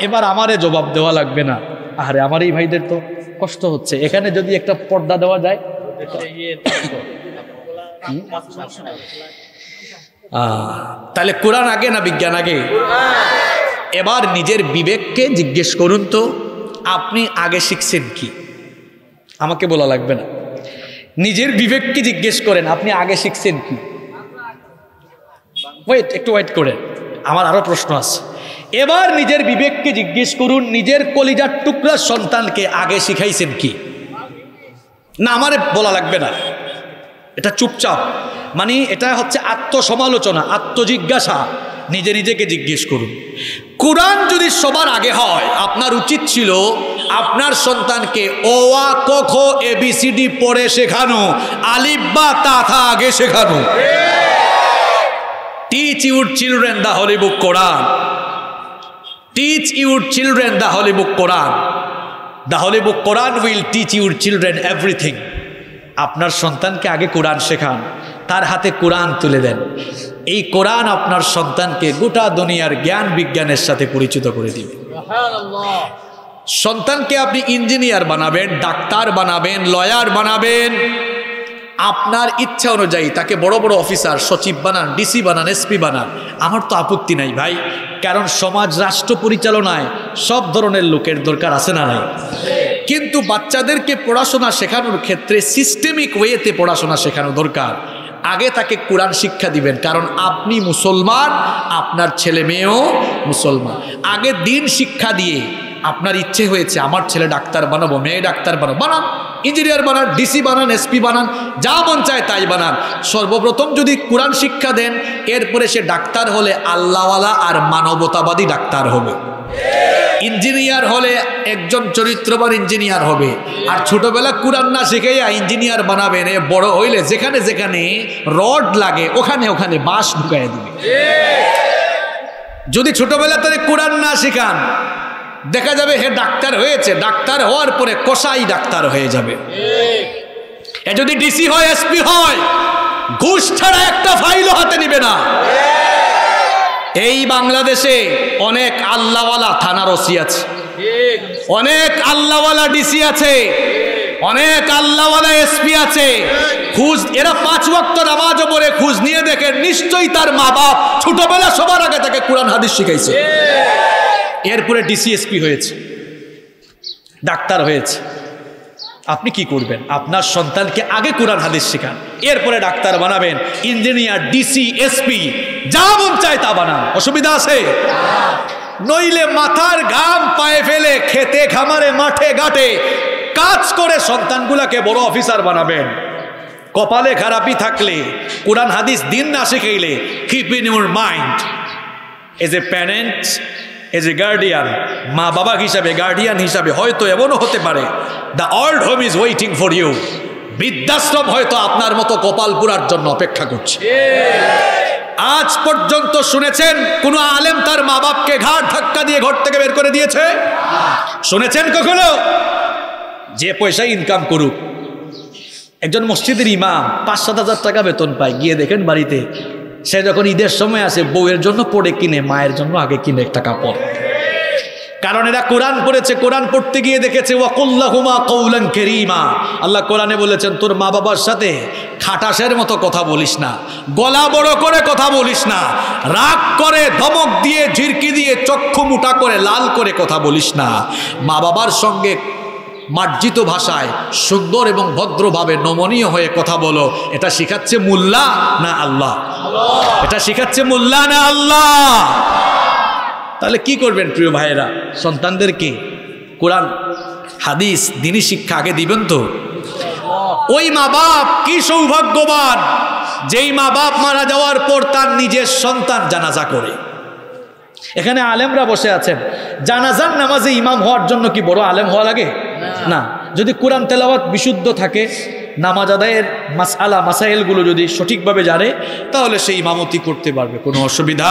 এবার আমারে জবাব দেওয়া লাগবে না। আরে আমার এই ভাইদের তো কষ্ট হচ্ছে। এখানে যদি একটা পর্দা দেওয়া যায় তাহলে কোরআন আগে না বিজ্ঞান আগে? এবার নিজের বিবেককে জিজ্ঞেস করুন তো, আপনি আগে শিখছেন কি? আমাকে বলা লাগবে না। নিজের বিবেককে জিজ্ঞেস করেন, আপনি আগে শিখছেন কি? ওয়েট একটু ওয়েট করেন। আমার আরও প্রশ্ন আছে। এবার নিজের বিবেককে জিজ্ঞেস করুন, নিজের কলিজার টুকরা সন্তানকে আগে শিখাইছেন কি? না, আমার বলা লাগবে না। এটা চুপচাপ। মানে এটা হচ্ছে আত্মসমালোচনা, আত্মজিজ্ঞাসা। নিজে নিজেকে জিজ্ঞেস করুন। কোরআন যদি সবার আগে হয়, আপনার উচিত ছিল আপনার সন্তানকে ওয়া কখ এবিসিডি পড়ে শেখানো, আলিফ, বা তাথা আগে শেখানো। Teach your children the holy book Quran teach your children the holy book Quran the holy book Quran will teach your children everything আপনার সন্তানকে আগে কোরআন শেখান তার হাতে কোরআন তুলে দেন। এই কোরআন আপনার সন্তানকে গোটা দুনিয়ার জ্ঞান বিজ্ঞানের সাথে পরিচিত করে দিবে। সন্তানকে আপনি ইঞ্জিনিয়ার বানাবেন ডাক্তার বানাবেন লয়ার বানাবেন। আপনার ইচ্ছা অনুযায়ী তাকে বড় বড় অফিসার সচিব বানান ডিসি বানান এসপি বানান। আমার তো আপত্তি নাই ভাই কারণ সমাজ রাষ্ট্র পরিচালনায় সব ধরনের লোকের দরকার আছে না নাই? কিন্তু বাচ্চাদেরকে পড়াশোনা শেখানোর ক্ষেত্রে সিস্টেমিক ওয়েতে পড়াশোনা শেখানো দরকার। আগে তাকে কোরআন শিক্ষা দিবেন, কারণ আপনি মুসলমান, আপনার ছেলে মেয়েও মুসলমান। আগে দিন শিক্ষা দিয়ে, আপনার ইচ্ছে হয়েছে, আমার ছেলে ডাক্তার বানাবো, মেয়ে ডাক্তার বানাবো, বানান। ইঞ্জিনিয়ার বানান ডিসি বানান এসপি বানান, যা মন চায় তাই বানান। সর্বপ্রথম যদি কোরআন শিক্ষা দেন, এরপরে সে ডাক্তার হলে আল্লাহওয়ালা আর মানবতাবাদী ডাক্তার হবে। ইঞ্জিনিয়ার হলে একজন চরিত্রবান ইঞ্জিনিয়ার হবে। আর ছোটবেলা কোরআন না শিখাইয়া ইঞ্জিনিয়ার বানাবেন বড় হইলে যেখানে যেখানে রড লাগে, ওখানে ওখানে বাঁশ ঢুকাই দিবে। যদি ছোটবেলা তাদের কোরআন না শিখান, দেখা যাবে হে ডাক্তার হয়েছে, ডাক্তার হওয়ার পরে কষাই ডাক্তার হয়ে যাবে। এ যদি ডিসি হয়, এসপি হয়, ঘুষ ছাড়া একটা ফাইলও হাতে নিবে না। এই বাংলাদেশে অনেক আল্লাহওয়ালা থানার ওসি আছে। অনেক আল্লাহওয়ালা ডিসি আছে। অনেক আল্লাহওয়ালা এসপি আছে। খুঁজ, এরা পাঁচ ওয়াক্ত নামাজও পড়ে খুঁজ নিয়ে দেখে নিশ্চয়ই তার মা বাপ ছোটবেলা সবার আগে তাকে কোরআন, হাদিস শিখাইছে। এরপরে ডিসিএসপি হয়েছে। ডাক্তার হয়েছে। আপনি কি করবেন? আপনার সন্তানকে আগে কোরআন হাদিস শেখান। এরপরে ডাক্তার বানাবেন, ইঞ্জিনিয়ার, ডিসি, এসপি, যা মন চায় তা বানান। অসুবিধা আছে? নইলে মাথার ঘাম পায়ে ফেলে খেতে, খামারে, মাঠে, ঘাটে কাজ করে সন্তানগুলাকে বড় অফিসার বানাবেন। কপালে খারাপই থাকলে, কোরআন হাদিস দিন না শিখাইলে keep in your mind as a parent as a guardian মা বাবা হিসাবে গার্ডিয়ান হিসাবে হয়তো এমনও হতে পারে the old home is waiting for you বৃদ্ধাশ্রম হয়তো আপনার মতো কপাল পুরার জন্য অপেক্ষা করছে আজ পর্যন্ত শুনেছেন কোন আলেম তার মা বাপকে ঘাট ধাক্কা দিয়ে ঘর থেকে বের করে দিয়েছে শুনেছেন কখনো যে পয়সা ইনকাম করুক একজন মসজিদের ইমাম পাঁচ সাত হাজার টাকা বেতন পায় গিয়ে দেখেন বাড়িতে সে যখন ঈদের সময় আসে, বউয়ের জন্য পড়ে কিনে, মায়ের জন্য আগে কিনে একটা কাপড়। কারণ এরা কোরআন পড়েছে, কোরআন পড়তে গিয়ে দেখেছে, ওয়াকুল্লাহুমা কৌলান কেরিমা। আল্লাহ কোরআনে বলেছেন, তোর মা বাবার সাথে খাটাসের মতো কথা বলিস না, গলা বড় করে কথা বলিস না, রাগ করে, ধমক দিয়ে, ঝিরকি দিয়ে, চক্ষু মুটা করে, লাল করে কথা বলিস না। মা বাবার সঙ্গে মার্জিত ভাষায় সুন্দর এবং ভদ্রভাবে নমনীয় হয়ে কথা বলো। এটা শিখাচ্ছে মোল্লা না আল্লাহ? এটা শিখাচ্ছে মোল্লা না আল্লাহ? তাহলে কি করবেন প্রিয় ভাইয়েরা? সন্তানদেরকে কোরআন, হাদিস, দিনী শিক্ষা আগে দিবেন তো? ওই মা বাপ কি সৌভাগ্যবান! যেই মা বাপ মারা যাওয়ার পর তার নিজের সন্তান জানাজা করে। এখানে আলেমরা বসে আছেন। জানাজার নামাজে ইমাম হওয়ার জন্য কি বড় আলেম হওয়া লাগে? না। যদি কোরআন তেলাওয়াত বিশুদ্ধ থাকে, নামাজ আদায়ের মাসালা মাসাইলগুলো যদি সঠিকভাবে জানে, তাহলে সেই ইমামতি করতে পারবে, কোনো অসুবিধা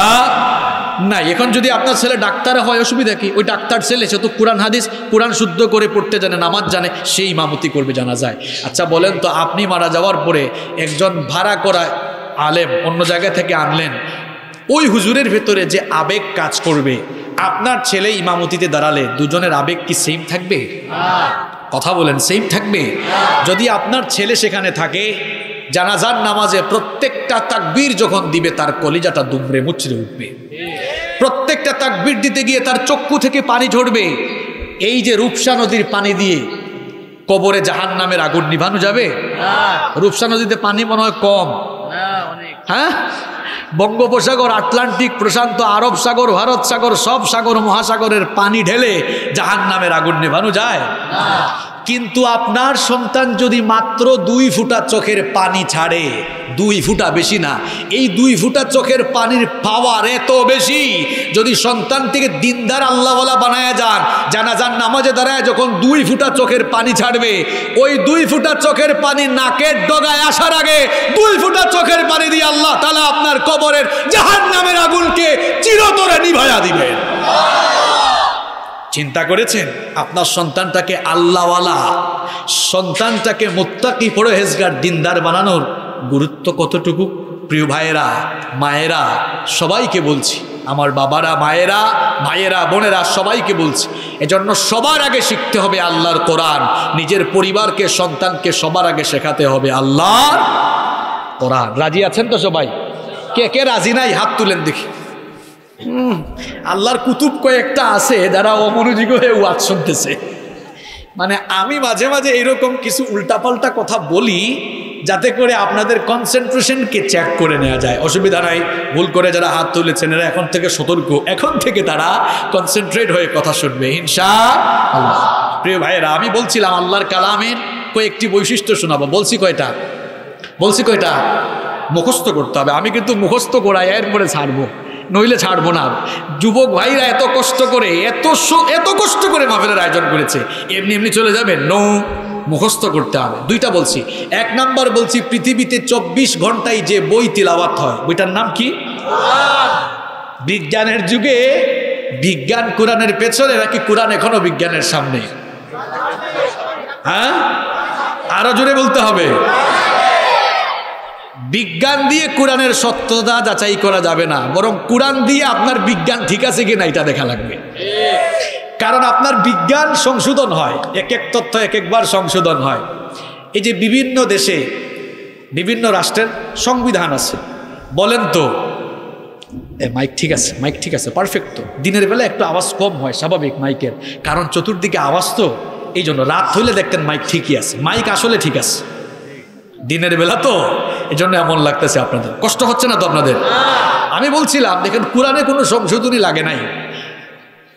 নাই। এখন যদি আপনার ছেলে ডাক্তার হয়, অসুবিধা কি? ওই ডাক্তার ছেলে, সে তো কোরআন, হাদিস, কোরআন শুদ্ধ করে পড়তে জানে, নামাজ জানে সেই ইমামতি করবে, জানা যায়। আচ্ছা বলেন তো, আপনি মারা যাওয়ার পরে একজন ভাড়া করা আলেম অন্য জায়গা থেকে আনলেন, ওই হুজুরের ভেতরে যে আবেগ কাজ করবে আপনার ছেলে ইমামতিতে দাঁড়ালে দুজনের আবেগ কি সেম থাকবে? কথা বলেন সেম থাকবে? যদি আপনার ছেলে সেখানে থাকে জানাজার নামাজে প্রত্যেকটা তাকবীর যখন দিবে তার কলিজাটা দুমড়ে মুচড়ে উঠবে। প্রত্যেকটা তাকবীর দিতে গিয়ে তার চক্ষু থেকে পানি ঝরবে। এই যে রূপসা নদীর পানি দিয়ে কবরে জাহান নামের আগুন নিভানো যাবে? রূপসা নদীতে পানি মনে হয় কম। হ্যাঁ? বঙ্গোপসাগর, আটলান্টিক, প্রশান্ত, আরব সাগর, ভারত সাগর, সব সাগর, মহাসাগরের পানি ঢেলে জাহান নামের আগুন নেভানো যায়। কিন্তু আপনার সন্তান যদি মাত্র দুই ফুটা চোখের পানি ছাড়ে, দুই ফুটা বেশি না, এই দুই ফুটা চোখের পানির পাওয়ার এত বেশি, যদি সন্তানটিকে দিনদার আল্লাহওয়ালা বানায় যান জানা যান নামাজে দাঁড়ায় যখন দুই ফুটা চোখের পানি ছাড়বে, ওই দুই ফুটা চোখের পানি নাকের ডগায় আসার আগে দুই ফুটা চোখের পানি দিয়ে আল্লাহ তালা আপনার কবরের জাহান নামের আগুনকে চিরতরে নিভায়া দিবেন। চিন্তা করেছেন? আপনার সন্তানটাকে আল্লাহওয়ালা, সন্তানটাকে মোত্তাকি পরহেজগার, দিনদার বানানোর গুরুত্ব কতটুকু? প্রিয় ভাইয়েরা, মায়েরা, সবাইকে বলছি, আমার বাবারা, মায়েরা, ভাইয়েরা, বোনেরা, সবাইকে বলছি, এজন্য সবার আগে শিখতে হবে আল্লাহর কোরআন। নিজের পরিবারকে, সন্তানকে সবার আগে শেখাতে হবে আল্লাহর কোরআন। রাজি আছেন তো সবাই? কে কে রাজি নাই? হাত তুলেন দেখি। আল্লাহর কুতুব কয়েকটা আছে, যারা অমনোযোগ হয়ে ওয়াজ শুনতেছে। মানে আমি মাঝে মাঝে এরকম কিছু উল্টাপাল্টা কথা বলি, যাতে করে আপনাদের কনসেন্ট্রেশনকে চেক করে নেওয়া যায়। অসুবিধা নাই, ভুল করে যারা হাত তুলেছেন, এরা এখন থেকে সতর্ক। এখন থেকে তারা কনসেন্ট্রেট হয়ে কথা শুনবে হিংসা প্রিয় ভাইয়েরা, আমি বলছিলাম আল্লাহর কালামের কয়েকটি বৈশিষ্ট্য শোনাবো। বলছি কয়টা? বলছি কয়টা? মুখস্থ করতে হবে। আমি কিন্তু মুখস্থ করাই এরপরে ছাড়বো। নইলে ছাড়বো না। যুবক ভাইরা এত কষ্ট করে, এত এত কষ্ট করে মাহফিলের আয়োজন করেছে। এমনি এমনি চলে যাবে? নো মুখস্থ করতে হবে। দুইটা বলছি। এক নাম্বার বলছি, পৃথিবীতে চব্বিশ ঘন্টায় যে বই তিলাওয়াত হয়, বইটার নাম কি? বিজ্ঞানের যুগে বিজ্ঞান কোরআনের পেছনে নাকি কোরআন এখনও বিজ্ঞানের সামনে? হ্যাঁ? আরও জোরে বলতে হবে। বিজ্ঞান দিয়ে কোরআনের সত্যতা যাচাই করা যাবে না, বরং কোরআন দিয়ে আপনার বিজ্ঞান ঠিক আছে কিনা এটা দেখা লাগবে। কারণ আপনার বিজ্ঞান সংশোধন হয়, এক এক তথ্য এক একবার সংশোধন হয়। এই যে বিভিন্ন দেশে, বিভিন্ন রাষ্ট্রের সংবিধান আছে, বলেন তো মাইক ঠিক আছে, মাইক ঠিক আছে পারফেক্ট তো। দিনের বেলা একটু আওয়াজ কম হয়, স্বাভাবিক মাইকের। কারণ চতুর্দিকে আওয়াজ তো এই জন্য রাত হইলে দেখতেন মাইক ঠিকই আছে, মাইক আসলে ঠিক আছে। দিনের বেলা তো এই জন্য এমন লাগতেছে আপনাদের। কষ্ট হচ্ছে না তো আপনাদের? আমি বলছিলাম, দেখেন, কোরআনে কোনো সংশোধনী লাগে নাই।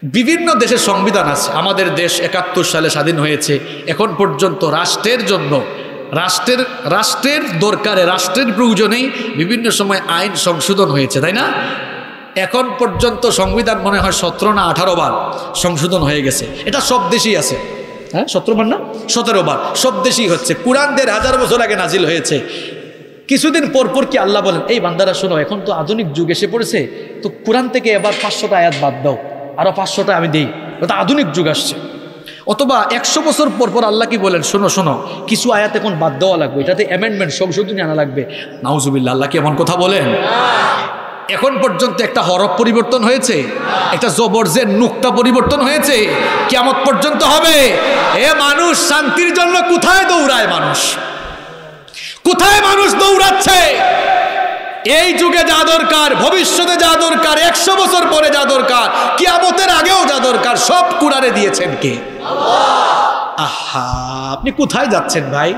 বিভিন্ন দেশের সংবিধান আছে। আমাদের দেশ একাত্তর সালে স্বাধীন হয়েছে। এখন পর্যন্ত রাষ্ট্রের জন্য, রাষ্ট্রের রাষ্ট্রের দরকারে, রাষ্ট্রের প্রয়োজনেই বিভিন্ন সময় আইন সংশোধন হয়েছে, তাই না? এখন পর্যন্ত সংবিধান মনে হয় সতেরো না আঠারো বার সংশোধন হয়ে গেছে। এটা সব দেশেই আছে। হ্যাঁ সতেরো বার না? সতেরো বার সব দেশেই হচ্ছে। কোরআন দেড় হাজার বছর আগে নাজিল হয়েছে। কিছুদিন পর পর কি আল্লাহ বলেন, এই বান্দারা, শোনো, এখন তো আধুনিক যুগ এসে পড়েছে। তো কোরআন থেকে এবার পাঁচশোটা আয়াত বাদ দাও। আরও পাঁচশোটা আমি দিই। ওটা আধুনিক যুগ আসছে। অথবা একশো বছর পর পর আল্লাহ কি বলেন, শোনো শোনো, কিছু আয়াত এখন বাদ দেওয়া লাগবে। এটাতে অ্যামেন্ডমেন্ট সংশোধনী আনা লাগবে। নাউজুবিল্লা আল্লাহ কি এমন কথা বলেন? এখন পর্যন্ত একটা হরফ পরিবর্তন হয়েছে, একটা জবরজের নুকটা পরিবর্তন হয়েছে কেমন পর্যন্ত হবে। এ মানুষ শান্তির জন্য কোথায় দৌড়ায় মানুষ? কোথায় মানুষ দৌড়াচ্ছে? এই যুগে যা দরকার, ভবিষ্যতে যা দরকার, একশো বছর পরে যা দরকার, কিয়ামতের আগেও যা দরকার, সব কুরারে দিয়েছেন কে? আহা, আপনি কোথায় যাচ্ছেন ভাই?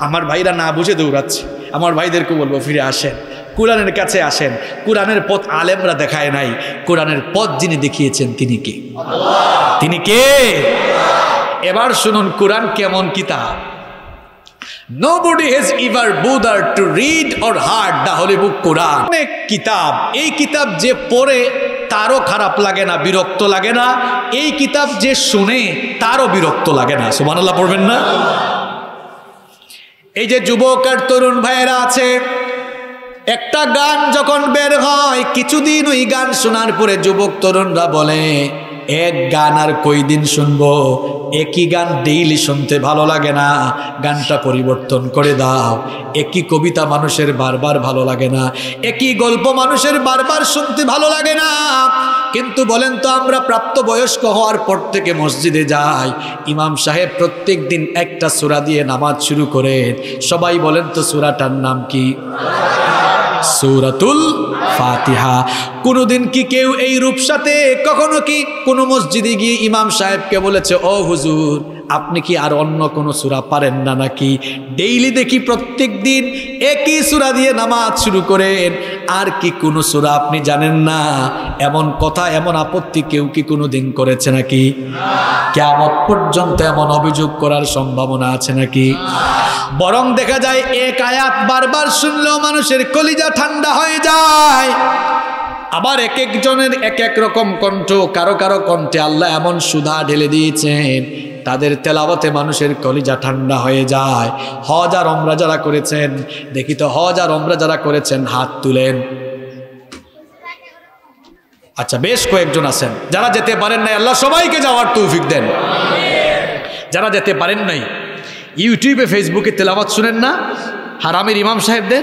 আমার ভাইরা না বুঝে দৌড়াচ্ছে। আমার ভাইদেরকে বলব, ফিরে আসেন। কোরআনের কাছে আসেন। কোরআনের পথ আলেমরা দেখায় নাই। কোরআনের পথ যিনি দেখিয়েছেন, তিনি কে? তিনি কে? এবার শুনুন, কোরআন কেমন কিতাব? Nobody has ever bothered to read or heard the holy book Quran. অনেক কিতাব। এই কিতাব যে পড়ে, তারও খারাপ লাগে না, বিরক্ত লাগে না। এই কিতাব যে শুনে, তারও বিরক্ত লাগে না। সুবহানাল্লাহ, পড়বেন না? এই যে যুবক আর তরুণ ভাইয়েরা আছে, একটা গান যখন বের হয়, কিছুদিন ওই গান শোনার পরে যুবক তরুণরা বলে এক গান আর কই দিন শুনব? একই গান ডেইলি শুনতে ভালো লাগে না। গানটা পরিবর্তন করে দাও। একই কবিতা মানুষের বারবার ভালো লাগে না। একই গল্প মানুষের বারবার শুনতে ভালো লাগে না। কিন্তু বলেন তো, আমরা প্রাপ্ত বয়স্ক হওয়ার পর থেকে মসজিদে যাই। ইমাম সাহেব প্রত্যেক দিন একটা সুরা দিয়ে নামাজ শুরু করেন। সবাই বলেন তো, সুরাটার নাম কি? সৌরাতুল ফাতিহা। কোনোদিন কি কেউ এই রূপসাতে কখনো কি কোনো মসজিদে গিয়ে ইমাম সাহেবকে বলেছে, ও হুজুর, আপনি কি আর অন্য কোনো সুরা পারেন না নাকি? ডেইলি দেখি প্রত্যেক দিন একই সুরা দিয়ে নামাজ শুরু করেন। আর কি কোনো সুরা আপনি জানেন না? এমন কথা, এমন আপত্তি কেউ কি কোনো দিন করেছে নাকি? কেমন পর্যন্ত এমন অভিযোগ করার সম্ভাবনা আছে নাকি? বরং দেখা যায় এক আয়াত বারবার শুনলেও মানুষের কলিজা ঠান্ডা হয়ে যায়। আবার এক একজনের এক এক রকম কণ্ঠ, কারও কারও কণ্ঠে আল্লাহ এমন সুধা ঢেলে দিয়েছেন, তাদের তেলাবতে মানুষের কলিজা ঠান্ডা হয়ে যায়। হজ আর অমরা যারা করেছেন, দেখি তো হজ আর অমরা যারা করেছেন, হাত তুলেন। আচ্ছা বেশ কয়েকজন আছেন। যারা যেতে পারেন নাই, আল্লাহ সবাইকে যাওয়ার তৌফিক দেন। যারা যেতে পারেন নাই ইউটিউবে, ফেসবুকে তেলাওয়াত শুনেন না? হারামের ইমাম সাহেবদের?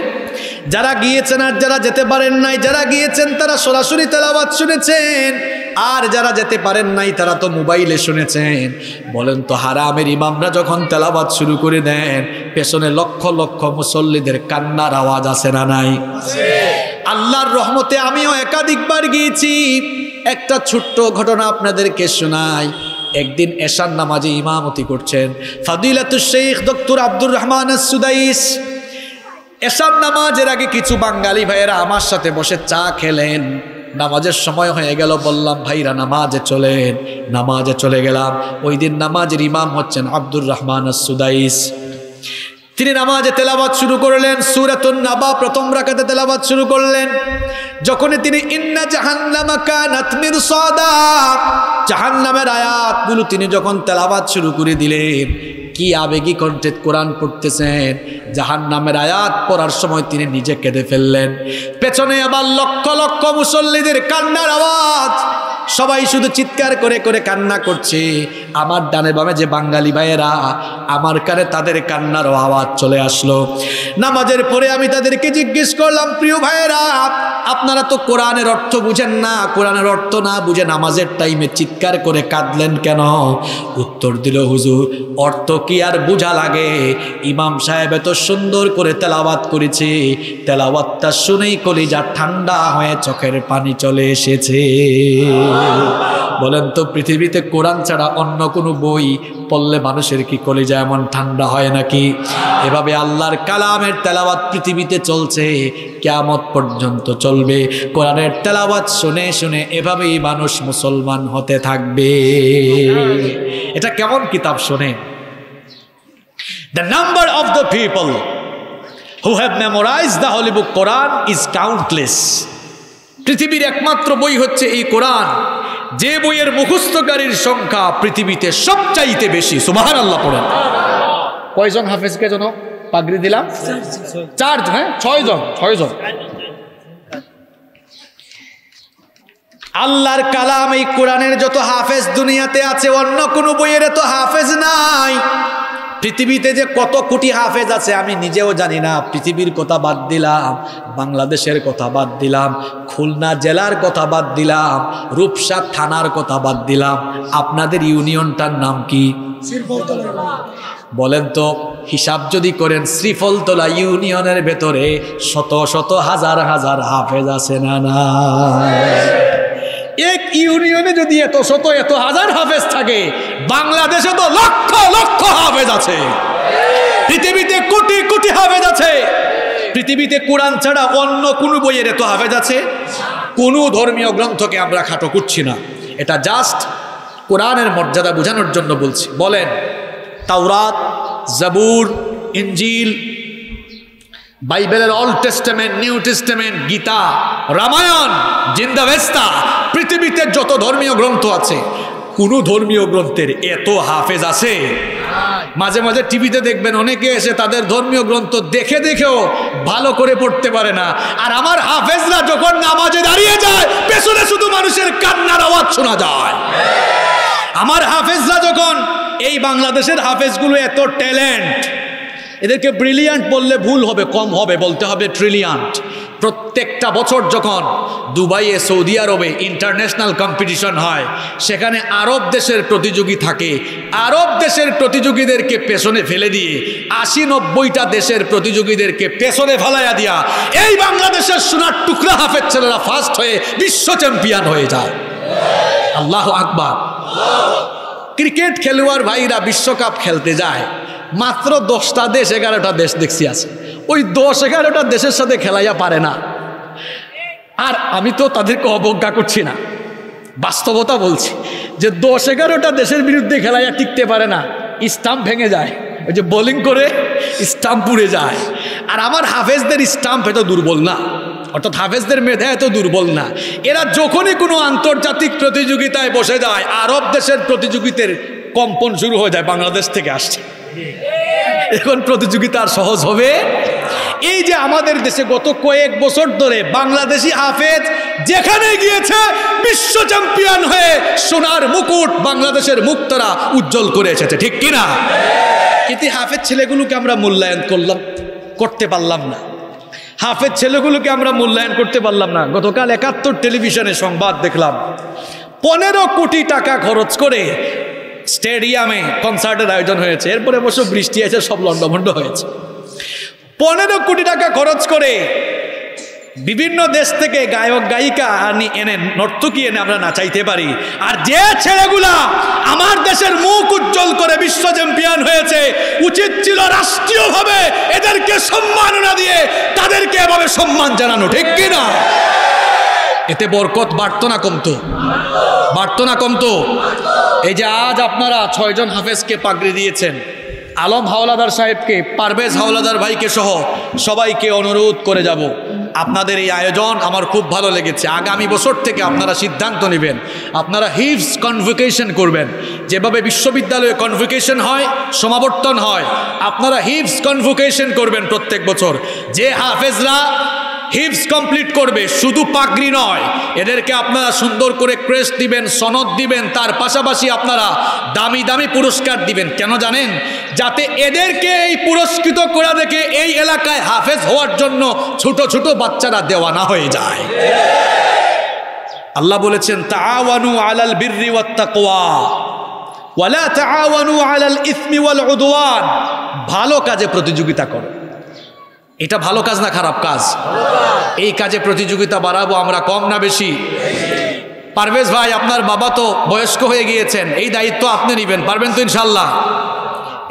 যারা গিয়েছেন আর যারা যেতে পারেন নাই, যারা গিয়েছেন তারা সরাসরি তেলাওয়াত শুনেছেন, আর যারা যেতে পারেন নাই তারা তো মোবাইলে শুনেছেন। বলেন তো, হারামের ইমামরা যখন তেলাবাদ শুরু করে দেন, পেছনে লক্ষ লক্ষ মুসল্লিদের কান্নার আওয়াজ আছে না নাই? আল্লাহর রহমতে আমিও একাধিকবার গিয়েছি। একটা ছোট্ট ঘটনা আপনাদেরকে শোনাই। একদিন এশার নামাজে ইমামতি করছেন। ফাদিলাতুল শেখ ডক্টর আব্দুর রহমান সুদাইস এশার নামাজের আগে কিছু বাঙালি ভাইয়েরা আমার সাথে বসে চা খেলেন। নামাজের সময় হয়ে গেল, বললাম, ভাইরা, নামাজে চলেন। নামাজে চলে গেলাম। ওই দিন নামাজের ইমাম হচ্ছেন আব্দুর রহমান সুদাইস তিনি নামাজে তেলাবাদ শুরু করলেন, সুরাতুন নাবা প্রথম রাখাতে তেলাবাদ শুরু করলেন। যখনই তিনি ইন্না জাহান্নামা কানাত মিরসাদা, জাহান্নামের আয়াতগুলো তিনি যখন তেলাবাদ শুরু করে দিলেন, কি আবেগী কণ্ঠে কোরআন পড়তেছেন জাহান নামের আয়াত পড়ার সময় তিনি নিজে কেঁদে ফেললেন। পেছনে আবার লক্ষ লক্ষ মুসল্লিদের কান্নার আওয়াজ সবাই শুধু চিৎকার করে করে কান্না করছে। আমার ডানে বামে যে বাঙালি ভাইয়েরা, আমার কানে তাদের কান্নারও আওয়াজ চলে আসলো। নামাজের পরে আমি তাদেরকে জিজ্ঞেস করলাম, প্রিয় ভাইয়েরা, আপনারা তো কোরআনের অর্থ বুঝেন না, কোরআনের অর্থ না বুঝে নামাজের টাইমে চিৎকার করে কাঁদলেন কেন? উত্তর দিল, হুজুর, অর্থ কি আর বোঝা লাগে? ইমাম সাহেব এত সুন্দর করে তেলাওয়াত করেছে। তেলাওয়াতটা শুনেই কলিজা ঠান্ডা হয়ে চোখের পানি চলে এসেছে। বলেন তো, পৃথিবীতে কোরআন ছাড়া অন্য কোনো বই পড়লে মানুষের কি কলিজা এমন ঠান্ডা হয় নাকি? এভাবে আল্লাহর কালামের তেলাওয়াত পৃথিবীতে চলছে, কেয়ামত পর্যন্ত চলবে। কোরআনের তেলাওয়াত শুনে শুনে এভাবেই মানুষ মুসলমান হতে থাকবে। এটা কেমন কিতাব শোনে the number of the people who have memorise the holy book Quran is countless পৃথিবীর একমাত্র বই হচ্ছে এই কোরআন। যে বইয়ের মুখস্থকারীর সংখ্যা পৃথিবীতে সবচাইতে বেশি। সুবাহান আল্লাহ পড়েন। কয়জন হাফেজকে যেন পাগড়ি দিলাম? চার হ্যাঁ? ছয় জন ছয় জন আল্লাহর কালাম এই কোরআনের যত হাফেজ দুনিয়াতে আছে, অন্য কোনো বইয়ের তো হাফেজ নাই। পৃথিবীতে যে কত কোটি হাফেজ আছে, আমি নিজেও জানি না। পৃথিবীর কথা বাদ দিলাম, বাংলাদেশের কথা বাদ দিলাম, খুলনা জেলার কথা বাদ দিলাম, রূপসা থানার কথা বাদ দিলাম। আপনাদের ইউনিয়নটার নাম কি? বলেন তো, হিসাব যদি করেন, শ্রীফলতলা ইউনিয়নের ভেতরে শত শত হাজার হাজার হাফেজ আছে না না ইউনিয়নে যদি এত শত, এত হাজার হাফেজ থাকে, বাংলাদেশে তো লক্ষ লক্ষ হাফেজ আছে। পৃথিবীতে কোটি কোটি হাফেজ আছে। পৃথিবীতে কোরআন ছাড়া অন্য কোন বইয়ের এত হাফেজ আছে? কোনো ধর্মীয় গ্রন্থকে আমরা খাটো করছি না। এটা জাস্ট কোরআনের মর্যাদা বোঝানোর জন্য বলছি। বলেন, তাওরাত, জাবুর ইঞ্জিল বাইবেলের old testament, new testament, Gita, Ramayana জিন্দাভেস্তা পৃথিবীতে যত ধর্মীয় গ্রন্থ আছে, কোন ধর্মীয় গ্রন্থের এত হাফেজ আছে? মাঝে মাঝে টিভিতে দেখবেন অনেকে এসে তাদের ধর্মীয় গ্রন্থ দেখে দেখেও ভালো করে পড়তে পারে না। আর আমার হাফেজরা যখন নামাজে দাঁড়িয়ে যায়, পেছনে শুধু মানুষের কান্নার আওয়াজ শোনা যায়। আমার হাফেজরা যখন এই বাংলাদেশের হাফেজগুলো এত ট্যালেন্ট এদেরকে ব্রিলিয়ান্ট বললে ভুল হবে, কম হবে, বলতে হবে ট্রিলিয়ান্ট প্রত্যেকটা বছর যখন দুবাইয়ে, সৌদি আরবে ইন্টারন্যাশনাল কম্পিটিশন হয়, সেখানে আরব দেশের প্রতিযোগী থাকে। আরব দেশের প্রতিযোগীদেরকে পেছনে ফেলে দিয়ে আশি নব্বইটা দেশের প্রতিযোগীদেরকে পেছনে ফেলাইয়া দিয়া এই বাংলাদেশের সোনার টুকরা হাফের ছেলেরা ফার্স্ট হয়ে বিশ্ব চ্যাম্পিয়ন হয়ে যায়। আল্লাহ আকবার। ক্রিকেট খেলোয়াড় ভাইরা বিশ্বকাপ খেলতে যায়। মাত্র দশটা দেশ, এগারোটা দেশ দেখছি আছে ওই দশ, এগারোটা দেশের সাথে খেলাইয়া পারে না। আর আমি তো তাদেরকে অবজ্ঞা করছি না। বাস্তবতা বলছি যে দশ, এগারোটা দেশের বিরুদ্ধে খেলাইয়া টিকতে পারে না। স্টাম্প ভেঙে যায়। ওই যে বোলিং করে স্টাম্প পুড়ে যায়। আর আমার হাফেজদের স্টাম্প এত দুর্বল না। অর্থাৎ হাফেজদের মেধা এত দুর্বল না। এরা যখনই কোনো আন্তর্জাতিক প্রতিযোগিতায় বসে যায়, আরব দেশের প্রতিযোগিতার কম্পন শুরু হয়ে যায়, বাংলাদেশ থেকে আসছে। এখন প্রতিযোগিতা আর সহজ হবে। এই যে আমাদের দেশে গত কয়েক বছর ধরে বাংলাদেশি হাফেজ যেখানে গিয়েছে বিশ্ব চ্যাম্পিয়ন হয়ে সোনার মুকুট বাংলাদেশের মুক্তরা উজ্জ্বল করে এসেছে, ঠিক কিনা? কিন্তু হাফেজ ছেলেগুলোকে আমরা মূল্যায়ন করলাম, করতে পারলাম না। হাফেজ ছেলেগুলোকে আমরা মূল্যায়ন করতে পারলাম না। গতকাল একাত্তর টেলিভিশনে সংবাদ দেখলাম, পনেরো কোটি টাকা খরচ করে স্টেডিয়ামে কনসার্টের আয়োজন হয়েছে। এরপরে অবশ্য বৃষ্টি আছে সব লন্ডভন্ড হয়েছে। পনেরো কোটি টাকা খরচ করে বিভিন্ন দেশ থেকে গায়ক, গায়িকা আনি এনে নর্তকী এনে আমরা নাচাইতে পারি। আর যে ছেলেগুলা আমার দেশের মুখ উজ্জ্বল করে বিশ্ব চ্যাম্পিয়ন হয়েছে, উচিত ছিল রাষ্ট্রীয়ভাবে এদেরকে সম্মাননা দিয়ে তাদেরকে এভাবে সম্মান জানানো, ঠিক কিনা? এতে বরকত বাড়তো না কমতো। বাড়তো না কমতো। এই যে আজ আপনারা ছয়জন হাফেজকে পাগড়ি দিয়েছেন, আলম হাওলাদার সাহেবকে, পারভেজ হাওলাদার ভাইকে সহ সবাইকে অনুরোধ করে যাব। আপনাদের এই আয়োজন আমার খুব ভালো লেগেছে। আগামী বছর থেকে আপনারা সিদ্ধান্ত নেবেন, আপনারা হিভস কনভোকেশন করবেন। যেভাবে বিশ্ববিদ্যালয়ে কনভোকেশন হয়, সমাবর্তন হয়, আপনারা হিভস কনভোকেশন করবেন প্রত্যেক বছর। যে হাফেজরা হিপস কমপ্লিট করবে, শুধু পাগড়ি নয়। এদেরকে আপনারা সুন্দর করে ক্রেস দিবেন, সনদ দিবেন, তার পাশাপাশি আপনারা দামি দামি পুরস্কার দিবেন। কেন জানেন? যাতে এদেরকে এই পুরস্কৃত করা দেখে এই এলাকায় হাফেজ হওয়ার জন্য ছোট ছোট বাচ্চারা দেওয়ানা হয়ে যায়। আল্লাহ বলেছেন, তাআওয়ানু আলাল বিররি ওয়াত তাকওয়া ওয়ালা তাআওয়ানু আলাল ইসমি ওয়াল উদওয়ান। ভালো কাজে প্রতিযোগিতা করো। এটা ভালো কাজ না খারাপ কাজ? এই কাজে প্রতিযোগিতা বাড়াবো আমরা কম না বেশি? পারভেজ ভাই, আপনার বাবা তো বয়স্ক হয়ে গিয়েছেন, এই দায়িত্ব আপনি নেবেন, পারবেন তো ইনশাল্লাহ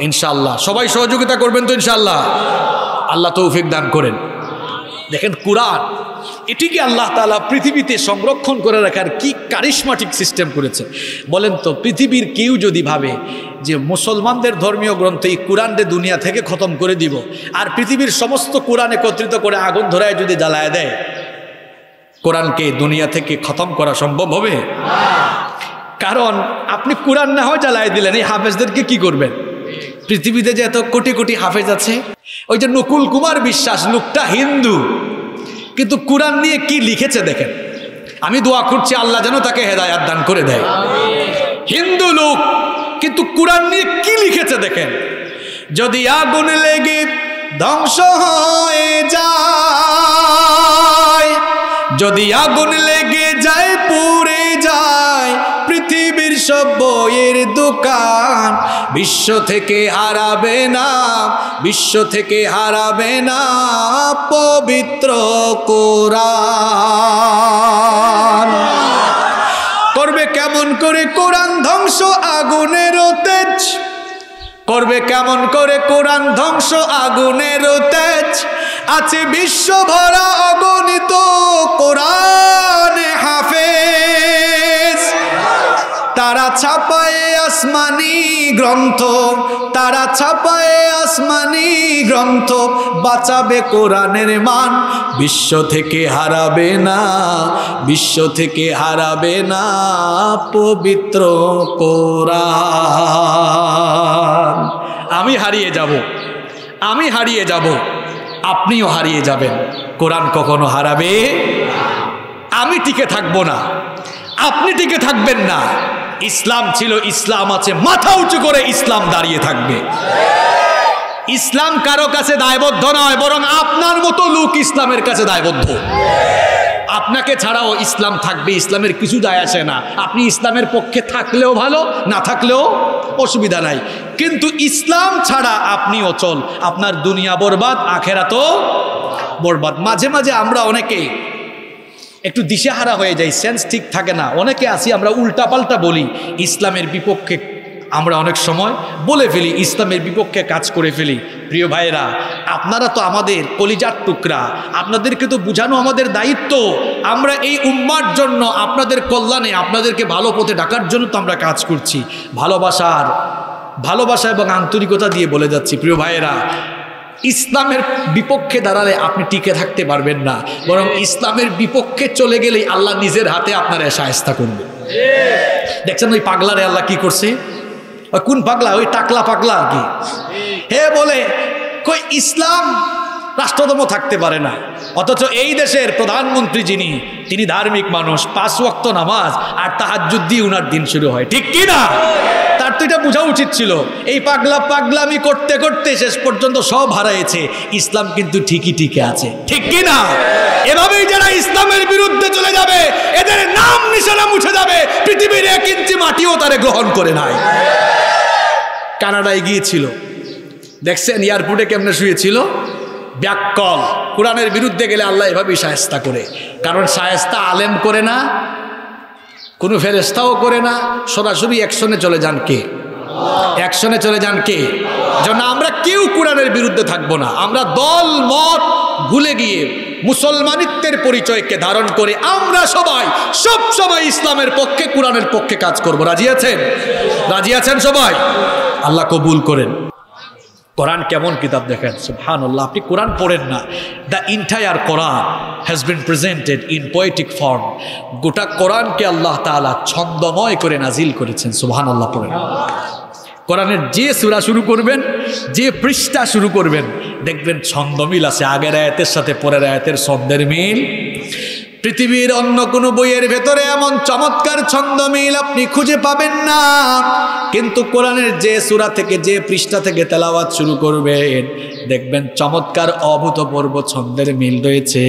ইনশাল্লাহ সবাই সহযোগিতা করবেন তো ইনশাল্লাহ আল্লাহ তৌফিক দান করেন। দেখেন কোরআন, এটিকে আল্লাহ তালা পৃথিবীতে সংরক্ষণ করে রাখার কি কারিশমাটিক সিস্টেম করেছে? বলেন তো, পৃথিবীর কেউ যদি ভাবে যে মুসলমানদের ধর্মীয় গ্রন্থ এই কোরআনকে দুনিয়া থেকে খতম করে দিব, আর পৃথিবীর সমস্ত কোরআন একত্রিত করে আগুন ধরায় যদি জ্বালায় দেয় কোরআনকে দুনিয়া থেকে খতম করা সম্ভব হবে? কারণ আপনি কোরআন না হয় জ্বালায় দিলেন, এই হাফেজদেরকে কি করবেন? পৃথিবীতে যে এত কোটি কোটি হাফেজ আছে, ওই যে নকুল কুমার বিশ্বাস, লোকটা হিন্দু। কিন্তু কোরআন নিয়ে কি লিখেছে দেখেন? আমি দোয়া করছি আল্লাহ যেন তাকে হেদায়াত দান করে দেয়। হিন্দু লোক, কিন্তু কোরআন নিয়ে কি লিখেছে দেখেন? যদি আগুন লেগে ধ্বংস হয়ে যায়, যদি আগুন লেগে যায় যায় পৃথিবীর সব বইয়ের দোকান। বিশ্ব থেকে হারাবে না, বিশ্ব থেকে হারাবে না পবিত্র কোরআন। করবে কেমন করে কোরআন ধ্বংস আগুনের তেজ? করবে কেমন করে কোরআন ধ্বংস আগুনের তেজ? আছে বিশ্ব ভরা অগণিত কোরআন। ছাপায় আসমানি গ্রন্থ, তারা ছাপায় আসমানি গ্রন্থ, বাঁচাবে কোরআনের মান, বিশ্ব থেকে হারাবে না, বিশ্ব থেকে হারাবে না পবিত্র কোরআন। আমি হারিয়ে যাব, আমি হারিয়ে যাব, আপনিও হারিয়ে যাবেন। কোরআন কখনো হারাবে? আমি টিকে থাকব না, আপনি টিকে থাকবেন না। ইসলাম ছিল ইসলাম আছে, মাথা উঁচু করে ইসলাম দাঁড়িয়ে থাকবে। ইসলাম কারও কাছে দায়বদ্ধ নয়, বরং আপনার মতো লোক ইসলামের কাছে দায়বদ্ধ। আপনাকে ছাড়াও ইসলাম থাকবে, ইসলামের কিছু দায় আসে না। আপনি ইসলামের পক্ষে থাকলেও ভালো, না থাকলেও অসুবিধা নাই। কিন্তু ইসলাম ছাড়া আপনি অচল। আপনার দুনিয়া বরবাদ আখেরা তো বরবাদ। মাঝে মাঝে আমরা অনেকে একটু দিশেহারা হয়ে যাই সেন্স ঠিক থাকে না। অনেকে আসি আমরা উল্টাপাল্টা বলি, ইসলামের বিপক্ষে আমরা অনেক সময় বলে ফেলি, ইসলামের বিপক্ষে কাজ করে ফেলি। প্রিয় ভাইয়েরা, আপনারা তো আমাদের কলিজার টুকরা, আপনাদেরকে তো বোঝানো আমাদের দায়িত্ব। আমরা এই উম্মার জন্য আপনাদের কল্যাণে, আপনাদেরকে ভালো পথে ডাকার জন্য তো আমরা কাজ করছি। ভালোবাসার, ভালোবাসা এবং আন্তরিকতা দিয়ে বলে যাচ্ছি। প্রিয় ভাইয়েরা ইসলামের বিপক্ষে দাঁড়ালে আপনি টিকে থাকতে পারবেন না। বরং ইসলামের বিপক্ষে চলে গেলেই আল্লাহ নিজের হাতে আপনার সায়স্তা করবে। দেখছেন ওই পাগলারে আল্লাহ কি করছে? কোন পাগলা? ওই টাকলা পাগলা আর কি? হে বলে, কই ইসলাম রাষ্ট্রধর্ম থাকতে পারে না। অথচ এই দেশের প্রধানমন্ত্রী যিনি, তিনি ধার্মিক মানুষ, পাঁচ ওয়াক্ত নামাজ আর তাহাজ্জুদ দিয়ে উনার দিন শুরু হয়। ঠিক কি না? তার তো এটা বোঝা উচিত ছিল। এই পাগলা পাগলামি করতে করতে শেষ পর্যন্ত সব হারাইছে। ইসলাম কিন্তু ঠিকই টিকে আছে। ঠিক কি না? এভাবেই যারা ইসলামের বিরুদ্ধে চলে যাবে, এদের নাম নিশানা মুছে যাবে। পৃথিবীর এক ইঞ্চি মাটিও তারে গ্রহণ করে নাই। কানাডায় গিয়েছিল। দেখছেন, এয়ারপোর্টে কেমনে শুয়েছিল? ব্যাককল। কোরআনের বিরুদ্ধে গেলে আল্লাহ এভাবেই সায়স্তা করে। কারণ সায়স্তা আলেম করে না, কোনো ফেরেস্তাও করে না। সরাসরি অ্যাকশনে চলে যান কে? অ্যাকশনে চলে যান কে? যেন আমরা কেউ কোরআনের বিরুদ্ধে থাকব না। আমরা দল, মত ভুলে গিয়ে মুসলমানিত্বের পরিচয়কে ধারণ করে আমরা সবাই, সব সময় ইসলামের পক্ষে, কোরআনের পক্ষে কাজ করব। রাজি আছেন? রাজি আছেন সবাই? আল্লাহ কবুল করেন। কোরআন কেমন কিতাব দেখেন? সুবহান আল্লাহ আপনি কোরআন পড়েন না। The entire Quran has been presented in poetic form গোটা কোরআনকে আল্লাহ তাআলা ছন্দময় করে নাজিল করেছেন সুবহান আল্লাহ পড়েন। কোরআনের যে সুরা শুরু করবেন, যে পৃষ্ঠা শুরু করবেন, দেখবেন ছন্দ মিল আছে, আগের আয়াতের সাথে পরের আয়াতের ছন্দের মিল। পৃথিবীর অন্য কোনো বইয়ের ভেতরে এমন চমৎকার ছন্দ মিল আপনি খুঁজে পাবেন না। কিন্তু কোরআনের যে সুরা থেকে যে পৃষ্ঠা থেকে তেলাওয়াত শুরু করবেন, দেখবেন চমৎকার অভূতপূর্ব ছন্দের মিল রয়েছে।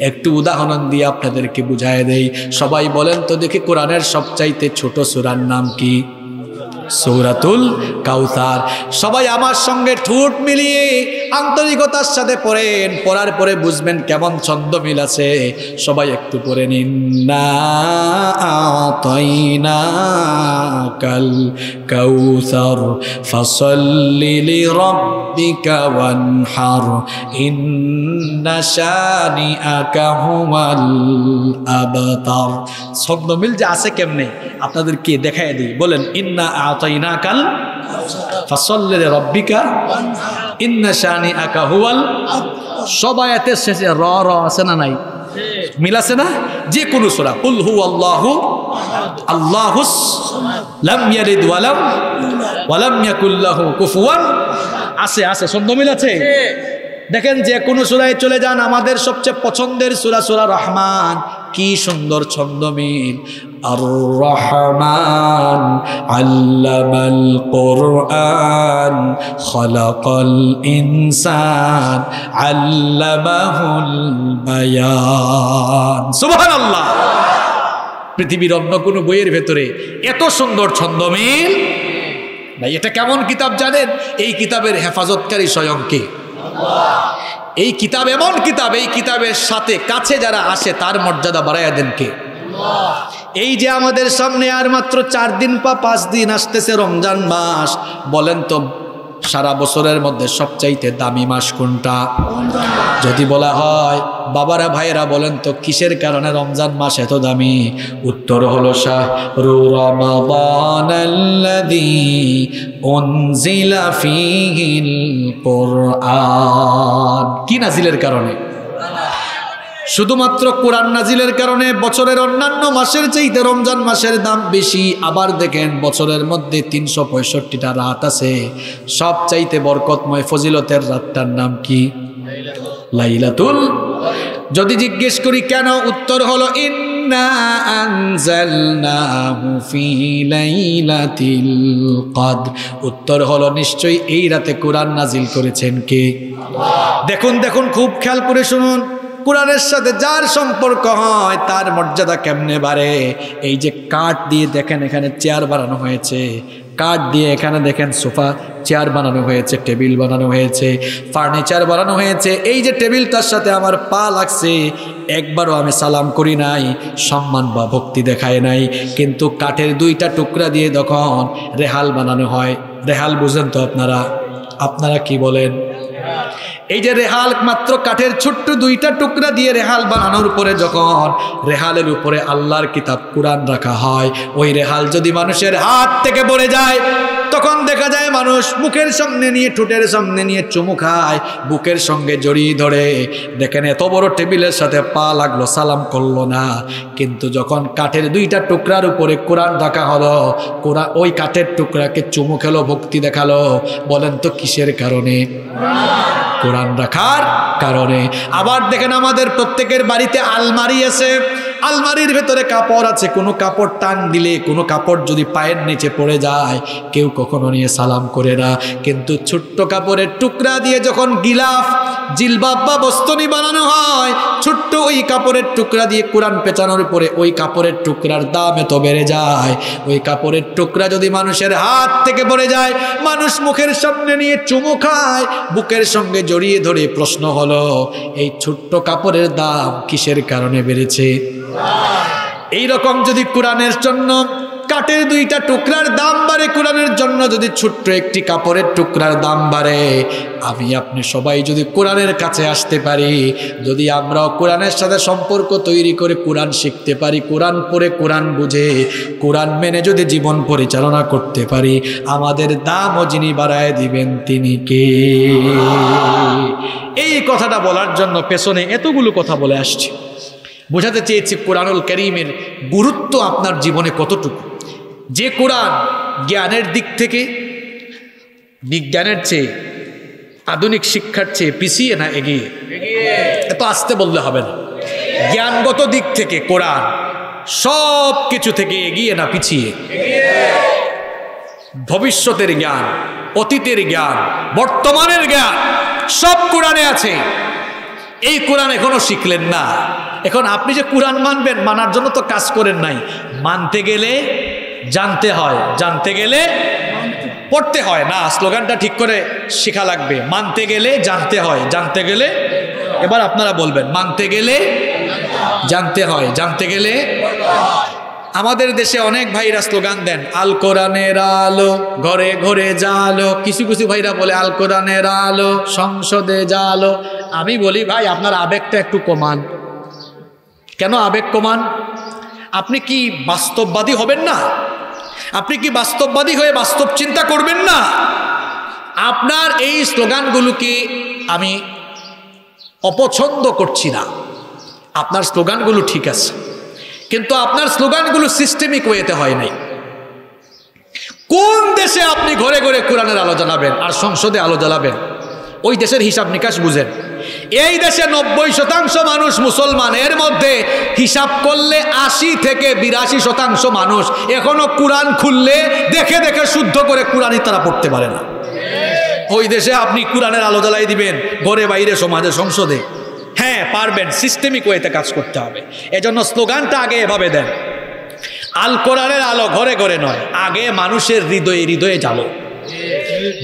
একটু উদাহরণ দিয়ে আপনাদেরকে বুঝায় দেই। সবাই বলেন তো দেখি কোরআনের সবচাইতে ছোট সুরার নাম কি? সৌরাতুল কাউসার। সবাই আমার সঙ্গে ঠোঁট মিলিয়ে আন্তরিকতার সাথে পড়েন, পড়ার পরে বুঝবেন কেমন ছন্দ মিল আছে। সবাই একটু পড়ে নিন, না কাল কাউসার, ফসল্লি লিরাব্বিকা ওয়ানহার, ইন্না আবতার। ছন্দ মিল যে আছে কেমনে? আপনাদেরকে দেখায় দিই। বলেন, ইন্না আতাইনা কাল ফসল্লি রব্বিকা ইন্না শানি আকা হুয়াল সবাই এতে শেষে র র আছে না নাই? মিলাছে না? যে কোনো সোরা। কুল হু আল্লাহু আল্লাহুস লাম ইয়ালিদ ওয়ালাম ওয়ালাম ইয়াকুল্লাহু কুফুয়ান। আছে আছে ছন্দ মিল আছে? দেখেন যে কোনো সুরায় চলে যান, আমাদের সবচেয়ে পছন্দের সুরা সুরা রহমান। কি সুন্দর ছন্দ মিল আর রহমান আল্লামাল কোরআন, খলাকল ইনসান, আল্লামাহুল পৃথিবীর অন্য কোনো বইয়ের ভেতরে এত সুন্দর ছন্দ মিল ভাই, এটা কেমন কিতাব জানেন? এই কিতাবের হেফাজতকারী স্বয়ং কে? এই কিতাব এমন কিতাব, এই কিতাবের সাথে কাছে যারা আসে, তার মর্যাদা বাড়াইয়া দেন কে? এই যে আমাদের সামনে আর মাত্র চার দিন বা পাঁচ দিন আসতেছে রমজান মাস, বলেন তো সারা বছরের মধ্যে সবচাইতে দামি মাস কোনটা? যদি বলা হয়, বাবারা, ভাইয়েরা বলেন তো, কিসের কারণে রমজান মাস এত দামি? উত্তর হলো ফীহিল কোরআন। কি নাজিলের কারণে? শুধুমাত্র কোরআন নাজিলের কারণে বছরের অন্যান্য মাসের চাইতে রমজান মাসের দাম বেশি। আবার দেখেন বছরের মধ্যে তিনশো পঁয়ষট্টিটা রাত আছে। সব চাইতে বরকতময় ফজিলতের রাতটার নাম কি? লাইলাতুল যদি জিজ্ঞেস করি, কেন? উত্তর হলো উত্তর হলো, নিশ্চয়ই এই রাতে কোরআন নাজিল করেছেন কে? দেখুন দেখুন, খুব খেয়াল করে শুনুন। কোরআনের সাথে যার সম্পর্ক হয়, তার মর্যাদা কেমনে বাড়ে? এই যে কাঠ দিয়ে দেখেন এখানে চেয়ার বানানো হয়েছে। কাঠ দিয়ে এখানে দেখেন সোফা, চেয়ার বানানো হয়েছে, টেবিল বানানো হয়েছে, ফার্নিচার বানানো হয়েছে। এই যে টেবিলটার সাথে আমার পা লাগছে। একবারও আমি সালাম করি নাই, সম্মান বা ভক্তি দেখায় নাই। কিন্তু কাঠের দুইটা টুকরা দিয়ে তখন রেহাল বানানো হয়, রেহাল বুঝেন তো আপনারা? আপনারা কি বলেন? এই যে রেহাল মাত্র কাঠের ছোট্ট দুইটা টুকরা দিয়ে রেহাল বানানোর পরে যখন রেহালের উপরে আল্লাহর কিতাব কোরআন রাখা হয়, ওই রেহাল যদি মানুষের হাত থেকে পড়ে যায়, তখন দেখা যায় মানুষ মুখের সামনে নিয়ে, ঠোঁটের সামনে নিয়ে চুমু খায়, বুকের সঙ্গে জড়িয়ে ধরে। দেখেন এত বড় টেবিলের সাথে পা লাগল, সালাম করল না। কিন্তু যখন কাঠের দুইটা টুকরার উপরে কোরআন রাখা হলো, কোরআন, ওই কাঠের টুকরাকে চুমু খেলো, ভক্তি দেখাল। বলেন তো কিসের কারণে? কোরআন রাখার কারণে। আবার দেখেন আমাদের প্রত্যেকের বাড়িতে আলমারি আছে। আলমারির ভেতরে কাপড় আছে, কোনো কাপড় টান দিলে, কোনো কাপড় যদি পায়ের নিচে পড়ে যায়, কেউ কখনো নিয়ে সালাম করে না। কিন্তু ছোট্ট কাপড়ের টুকরা দিয়ে যখন গিলাফ, জিলবাব বা বস্তনি বানানো হয়, ছোট্ট ওই কাপড়ের টুকরা দিয়ে কোরআন পেঁচানোর পরে ওই কাপড়ের টুকরার দাম এত বেড়ে যায়। ওই কাপড়ের টুকরা যদি মানুষের হাত থেকে পড়ে যায়, মানুষ মুখের সামনে নিয়ে চুমু খায়, বুকের সঙ্গে জড়িয়ে ধরে প্রশ্ন হলো, এই ছোট্ট কাপড়ের দাম কিসের কারণে বেড়েছে? এই রকম যদি কোরআনের জন্য কাঠের দুইটা টুকরার দাম বাড়ে, কোরআনের জন্য যদি ছোট্ট একটি কাপড়ের টুকরার দাম বাড়ে, আমি আপনি সবাই যদি কোরআনের কাছে আসতে পারি, যদি আমরাও কোরআনের সাথে সম্পর্ক তৈরি করে কোরআন শিখতে পারি, কোরআন পড়ে কোরআন বুঝে, কোরআন মেনে যদি জীবন পরিচালনা করতে পারি, আমাদের দামও যিনি বাড়ায় দিবেন তিনি কে? এই কথাটা বলার জন্য পেছনে এতগুলো কথা বলে আসছি। বোঝাতে চেয়েছি কোরআনুল করিমের গুরুত্ব আপনার জীবনে কতটুকু? যে কোরআন জ্ঞানের দিক থেকে, বিজ্ঞানের চেয়ে, আধুনিক শিক্ষার চেয়ে পিছিয়ে না এগিয়ে? এত আসতে বললে হবে না। জ্ঞানগত দিক থেকে কোরআন সব কিছু থেকে এগিয়ে না পিছিয়ে? ভবিষ্যতের জ্ঞান, অতীতের জ্ঞান, বর্তমানের জ্ঞান সব কোরআনে আছে। এই কোরআন এখনও শিখলেন না। এখন আপনি যে কোরআন মানবেন, মানার জন্য তো কাজ করেন নাই। মানতে গেলে জানতে হয়, জানতে গেলে পড়তে হয় না, স্লোগানটা ঠিক করে শেখা লাগবে। মানতে গেলে জানতে হয়, জানতে গেলে এবার আপনারা বলবেন, মানতে গেলে জানতে হয়, জানতে গেলে আমাদের দেশে অনেক ভাইরা স্লোগান দেন, আল কোরআনের আলো, ঘরে ঘরে জালো। কিছু কিছু ভাইরা বলে, আল কোরআনের আলো, সংসদে জালো। আমি বলি, ভাই, আপনার আবেগটা একটু কমান। কেন আবেগ কমান? আপনি কি বাস্তববাদী হবেন না? আপনি কি বাস্তববাদী হয়ে বাস্তব চিন্তা করবেন না? আপনার এই স্লোগানগুলোকে আমি অপছন্দ করছি না। আপনার স্লোগানগুলো ঠিক আছে। কিন্তু আপনার স্লোগানগুলো সিস্টেমিক ওয়েতে হয় নাই। কোন দেশে আপনি ঘরে ঘরে কোরআনের আলো জ্বালাবেন আর সংসদে আলো জ্বালাবেন? ওই দেশের হিসাব নিকাশ বুঝেন। এই দেশে নব্বই শতাংশ মানুষ মুসলমান, এর মধ্যে হিসাব করলে আশি থেকে বিরাশি শতাংশ মানুষ এখনও কোরআন খুললে দেখে দেখে শুদ্ধ করে কোরআনই তারা পড়তে পারে না। ওই দেশে আপনি কোরআনের আলো জ্বালাই দিবেন, ঘরে বাইরে, সমাজে, সংসদে। হ্যাঁ পারবেন। সিস্টেমিক ওয়েতে কাজ করতে হবে। এজন্য স্লোগানটা আগে এভাবে দেন। আল কোরআনের আলো ঘরে ঘরে নয়, আগে মানুষের হৃদয়ে হৃদয়ে জ্বালো।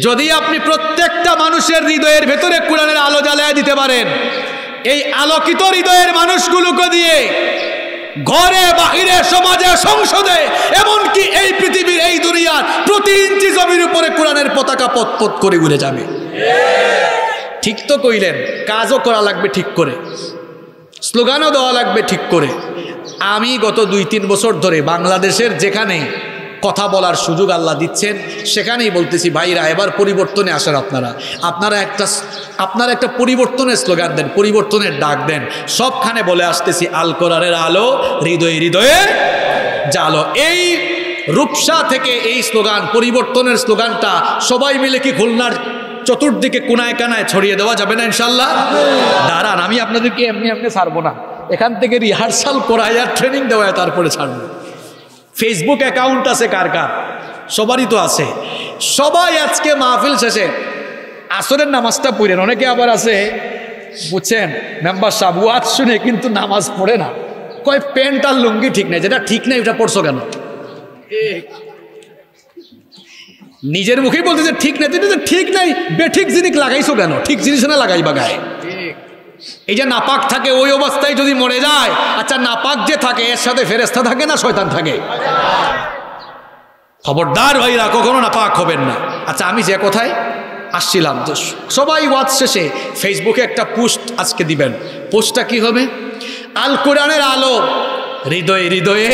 যদি আপনি প্রত্যেকটা মানুষের হৃদয়ের ভেতরে কোরআনের আলো জ্বালায় দিতে পারেন, এই আলোকিত হৃদয়ের মানুষগুলোকে দিয়ে ঘরে, বাহিরে, সমাজে, সংসদে, এমনকি এই পৃথিবীর, এই দুনিয়ার প্রতি ইঞ্চি জমির উপরে কোরআনের পতাকা পথ করে উড়ে যাবে। ঠিক তো কইলেন, কাজও করা লাগবে ঠিক করে। স্লোগানও দেওয়া লাগবে ঠিক করে। আমি গত দুই তিন বছর ধরে বাংলাদেশের যেখানে কথা বলার সুযোগ আল্লাহ দিচ্ছেন, সেখানেই বলতেছি, ভাইরা, এবার পরিবর্তনে আসেন আপনারা। আপনারা একটা আপনারা একটা পরিবর্তনের স্লোগান দেন, পরিবর্তনের ডাক দেন। সবখানে বলে আসতেছি, আল কোরআনের আলো, হৃদয়ে হৃদয়ে জালো এই রূপসা থেকে এই স্লোগান, পরিবর্তনের স্লোগানটা সবাই মিলে কি খুলনার চতুর্দিকে কোনায় কানায় ছড়িয়ে দেওয়া যাবে না ইনশাল্লাহ দাঁড়ান, আমি আপনাদেরকে এমনি এমনি ছাড়বো না। এখান থেকে রিহার্সাল করায় আর ট্রেনিং দেওয়ায় তারপরে ছাড়বো। ফেসবুক অ্যাকাউন্ট আছে কার কার? সবারই তো আছে। সবাই আজকে মাহফিল শেষে আসরের নামাজটা পড়েন। অনেকে আবার আছে, বুঝছেন? মেম্বার সাহেব, ওয়াজ শুনে কিন্তু নামাজ পড়ে না। কয় প্যান্ট আর লুঙ্গি ঠিক নেই, যেটা ঠিক নেই এটা পড়ছো কেন? নিজের মুখেই বলতেছে ঠিক নেই তুই ঠিক নাই। বেঠিক জিনিস লাগাইছো কেন? ঠিক জিনিস না লাগাইবা গায়ে? এই যে নাপাক থাকে ওই অবস্থায় যদি মরে যায় আচ্ছা নাপাক যে থাকে, এর সাথে ফেরেস্তা থাকে না শয়তান থাকে? খবরদার ভাইরা, কখনো নাপাক হবেন না। আচ্ছা আমি যে কোথায় আসছিলাম, তো সবাই ওয়াজ শেষে ফেসবুকে একটা পোস্ট আজকে দিবেন। পোস্টটা কি হবে? আল কোরআনের আলো, হৃদয়ে হৃদয়ে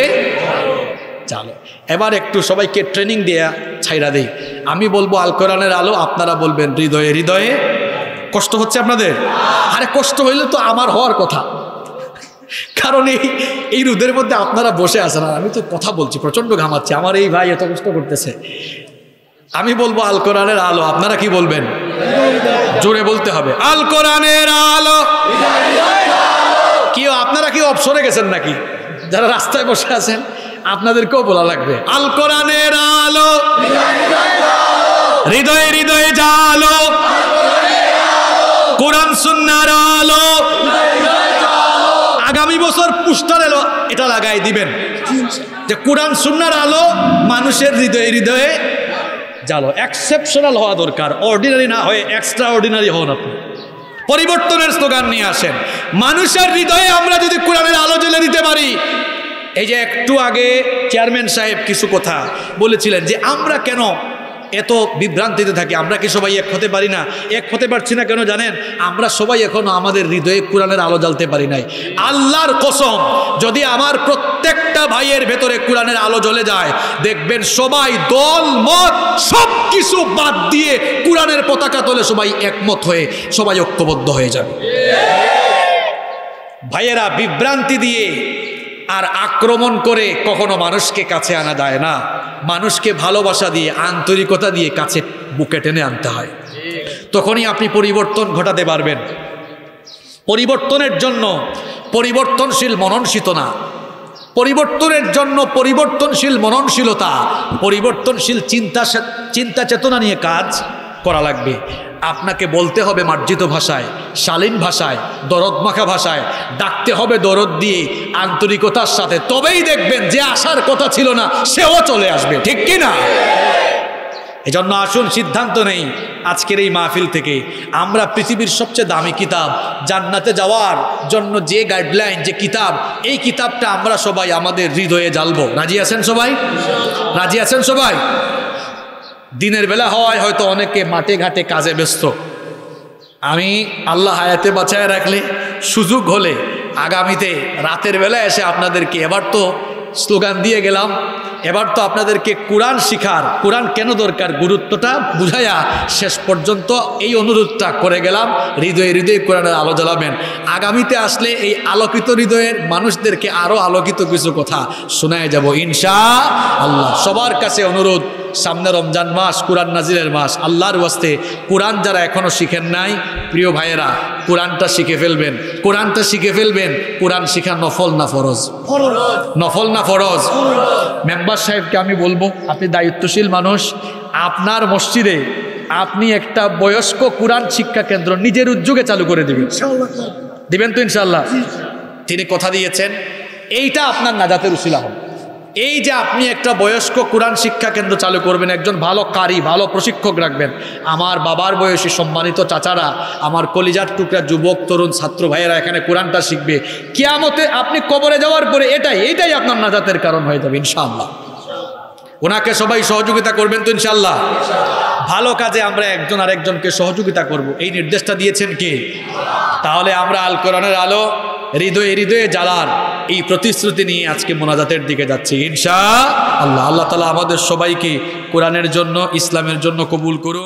চালো এবার একটু সবাইকে ট্রেনিং দেয়া ছাইরা দেই। আমি বলব আল কোরআনের আলো আপনারা বলবেন, হৃদয়ে হৃদয়ে কষ্ট হচ্ছে আপনাদের? আরে কষ্ট হইলে তো আমার হওয়ার কথা। কারণ এই এই রোদের মধ্যে আপনারা বসে আছেন, আর আমি তো কথা বলছি, প্রচণ্ড ঘামাচ্ছি, আমার এই ভাই এত কষ্ট করতেছে। আমি বলব আল কোরআনের আলো, আপনারা কি বলবেন? জোরে বলতে হবে। আল কোরআনের আলো। কি, আপনারা কি অপসরে গেছেন নাকি? যারা রাস্তায় বসে আছেন? আপনাদেরকেও বলা লাগবে। আল কোরআনের আলো। হৃদয়ে হৃদয়ে জালো। কোরআন সুন্নার আলো। আগামী বছর পুস্টার এলো, এটা লাগাই দিবেন। যে কোরআন সুন্নার আলো মানুষের হৃদয়ে হৃদয়ে জালো। এক্সেপশনাল হওয়া দরকার। অর্ডিনারি না হয়ে এক্সট্রা অর্ডিনারি হন আপনি। পরিবর্তনের স্লোগান নিয়ে আসেন। মানুষের হৃদয়ে আমরা যদি কোরআনের আলো জ্বলে দিতে পারি এই যে একটু আগে চেয়ারম্যান সাহেব কিছু কথা বলেছিলেন যে আমরা কেন এত বিভ্রান্তিতে থাকি? আমরা কি সবাই এক হতে পারি না? এক হতে পারছি না কেন জানেন? আমরা সবাই এখনও আমাদের হৃদয়ে কোরআনের আলো জ্বালতে পারি নাই। আল্লাহর কসম, যদি আমার প্রত্যেকটা ভাইয়ের ভেতরে কোরআনের আলো জ্বলে যায়, দেখবেন সবাই দল, মত সব কিছু বাদ দিয়ে কোরআনের পতাকা তোলে সবাই একমত হয়ে সবাই ঐক্যবদ্ধ হয়ে যাবে। ভাইয়েরা, বিভ্রান্তি দিয়ে আর আক্রমণ করে কখনো মানুষকে কাছে আনা যায় না। মানুষকে ভালোবাসা দিয়ে, আন্তরিকতা দিয়ে কাছে বুকে টেনে আনতে হয়। তখনই আপনি পরিবর্তন ঘটাতে পারবেন। পরিবর্তনের জন্য পরিবর্তনশীল মননশীত না পরিবর্তনের জন্য পরিবর্তনশীল মননশীলতা। পরিবর্তনশীল চিন্তা চিন্তা চেতনা নিয়ে কাজ। করা লাগবে। আপনাকে বলতে হবে মার্জিত ভাষায়, শালীন ভাষায়, দরদ মাখা ভাষায়। ডাকতে হবে দরদ দিয়ে, আন্তরিকতার সাথে। তবেই দেখবেন যে আসার কথা ছিল না, সেও চলে আসবে। ঠিক কি না? এজন্য আসুন, সিদ্ধান্ত নেই আজকের এই মাহফিল থেকে। আমরা পৃথিবীর সবচেয়ে দামি কিতাব, জান্নাতে যাওয়ার জন্য যে গাইডলাইন যে কিতাব, এই কিতাবটা আমরা সবাই আমাদের হৃদয়ে জ্বালবো। রাজি আছেন সবাই? রাজি আছেন সবাই? দিনের বেলা হওয়ায় হয়তো অনেকে মাঠে ঘাটে কাজে ব্যস্ত। আমি আল্লাহ হায়াতে বাঁচায় রাখলে, সুযোগ হলে আগামীতে রাতের বেলা এসে আপনাদেরকে এবার তো স্লোগান দিয়ে গেলাম, এবার তো আপনাদেরকে কোরআন শিখার, কোরআন কেন দরকার গুরুত্বটা বুঝাইয়া শেষ পর্যন্ত এই অনুরোধটা করে গেলাম। হৃদয়ে হৃদয়ে কোরআনের আলো জ্বালাবেন। আগামীতে আসলে এই আলোকিত হৃদয়ের মানুষদেরকে আরও আলোকিত কিছু কথা শোনায় যাব ইনশা আল্লাহ। সবার কাছে অনুরোধ সামনে রমজান মাস কোরআন নাজিরের মাস। আল্লাহর ওয়াস্তে কোরআন যারা এখনও শিখেন নাই প্রিয় ভাইয়েরা কোরআনটা শিখে ফেলবেন। কোরআনটা শিখে ফেলবেন কোরআন শিখা নফল না ফরজ? নফল না ফরজ? মেম্বার সাহেবকে আমি বলব আপনি দায়িত্বশীল মানুষ আপনার মসজিদে আপনি একটা বয়স্ক কোরআন শিক্ষা কেন্দ্র নিজের উদ্যোগে চালু করে দিবেন। দিবেন তো ইনশাল্লাহ তিনি কথা দিয়েছেন এইটা আপনার নাজাতের উশিলা হবে। এই যে আপনি একটা বয়স্ক কোরআন শিক্ষা কেন্দ্র চালু করবেন, একজন ভালো কারি, ভালো প্রশিক্ষক রাখবেন। আমার বাবার বয়সী সম্মানিত চাচারা, আমার কলিজার টুকরা যুবক, তরুণ ছাত্র ভাইয়েরা এখানে কোরআনটা শিখবে। কেয়ামতে আপনি কবরে যাওয়ার পরে এটাই এটাই আপনার নাজাতের কারণ হয়ে যাবে, ইনশাআল্লাহ। ওনাকে সবাই সহযোগিতা করবেন তো ইনশাল্লাহ ভালো কাজে আমরা একজন আরেকজনকে সহযোগিতা করব। এই নির্দেশটা দিয়েছেন কে? তাহলে আমরা আল কোরআনের আলো হৃদয়ে হৃদয়ে জ্বালার এই প্রতিশ্রুতি নিয়ে আজকে মোনাজাতের দিকে যাচ্ছি, ইনশা আল্লাহ। আল্লাহ তালা আমাদের সবাইকে কোরআনের জন্য, ইসলামের জন্য কবুল করুন।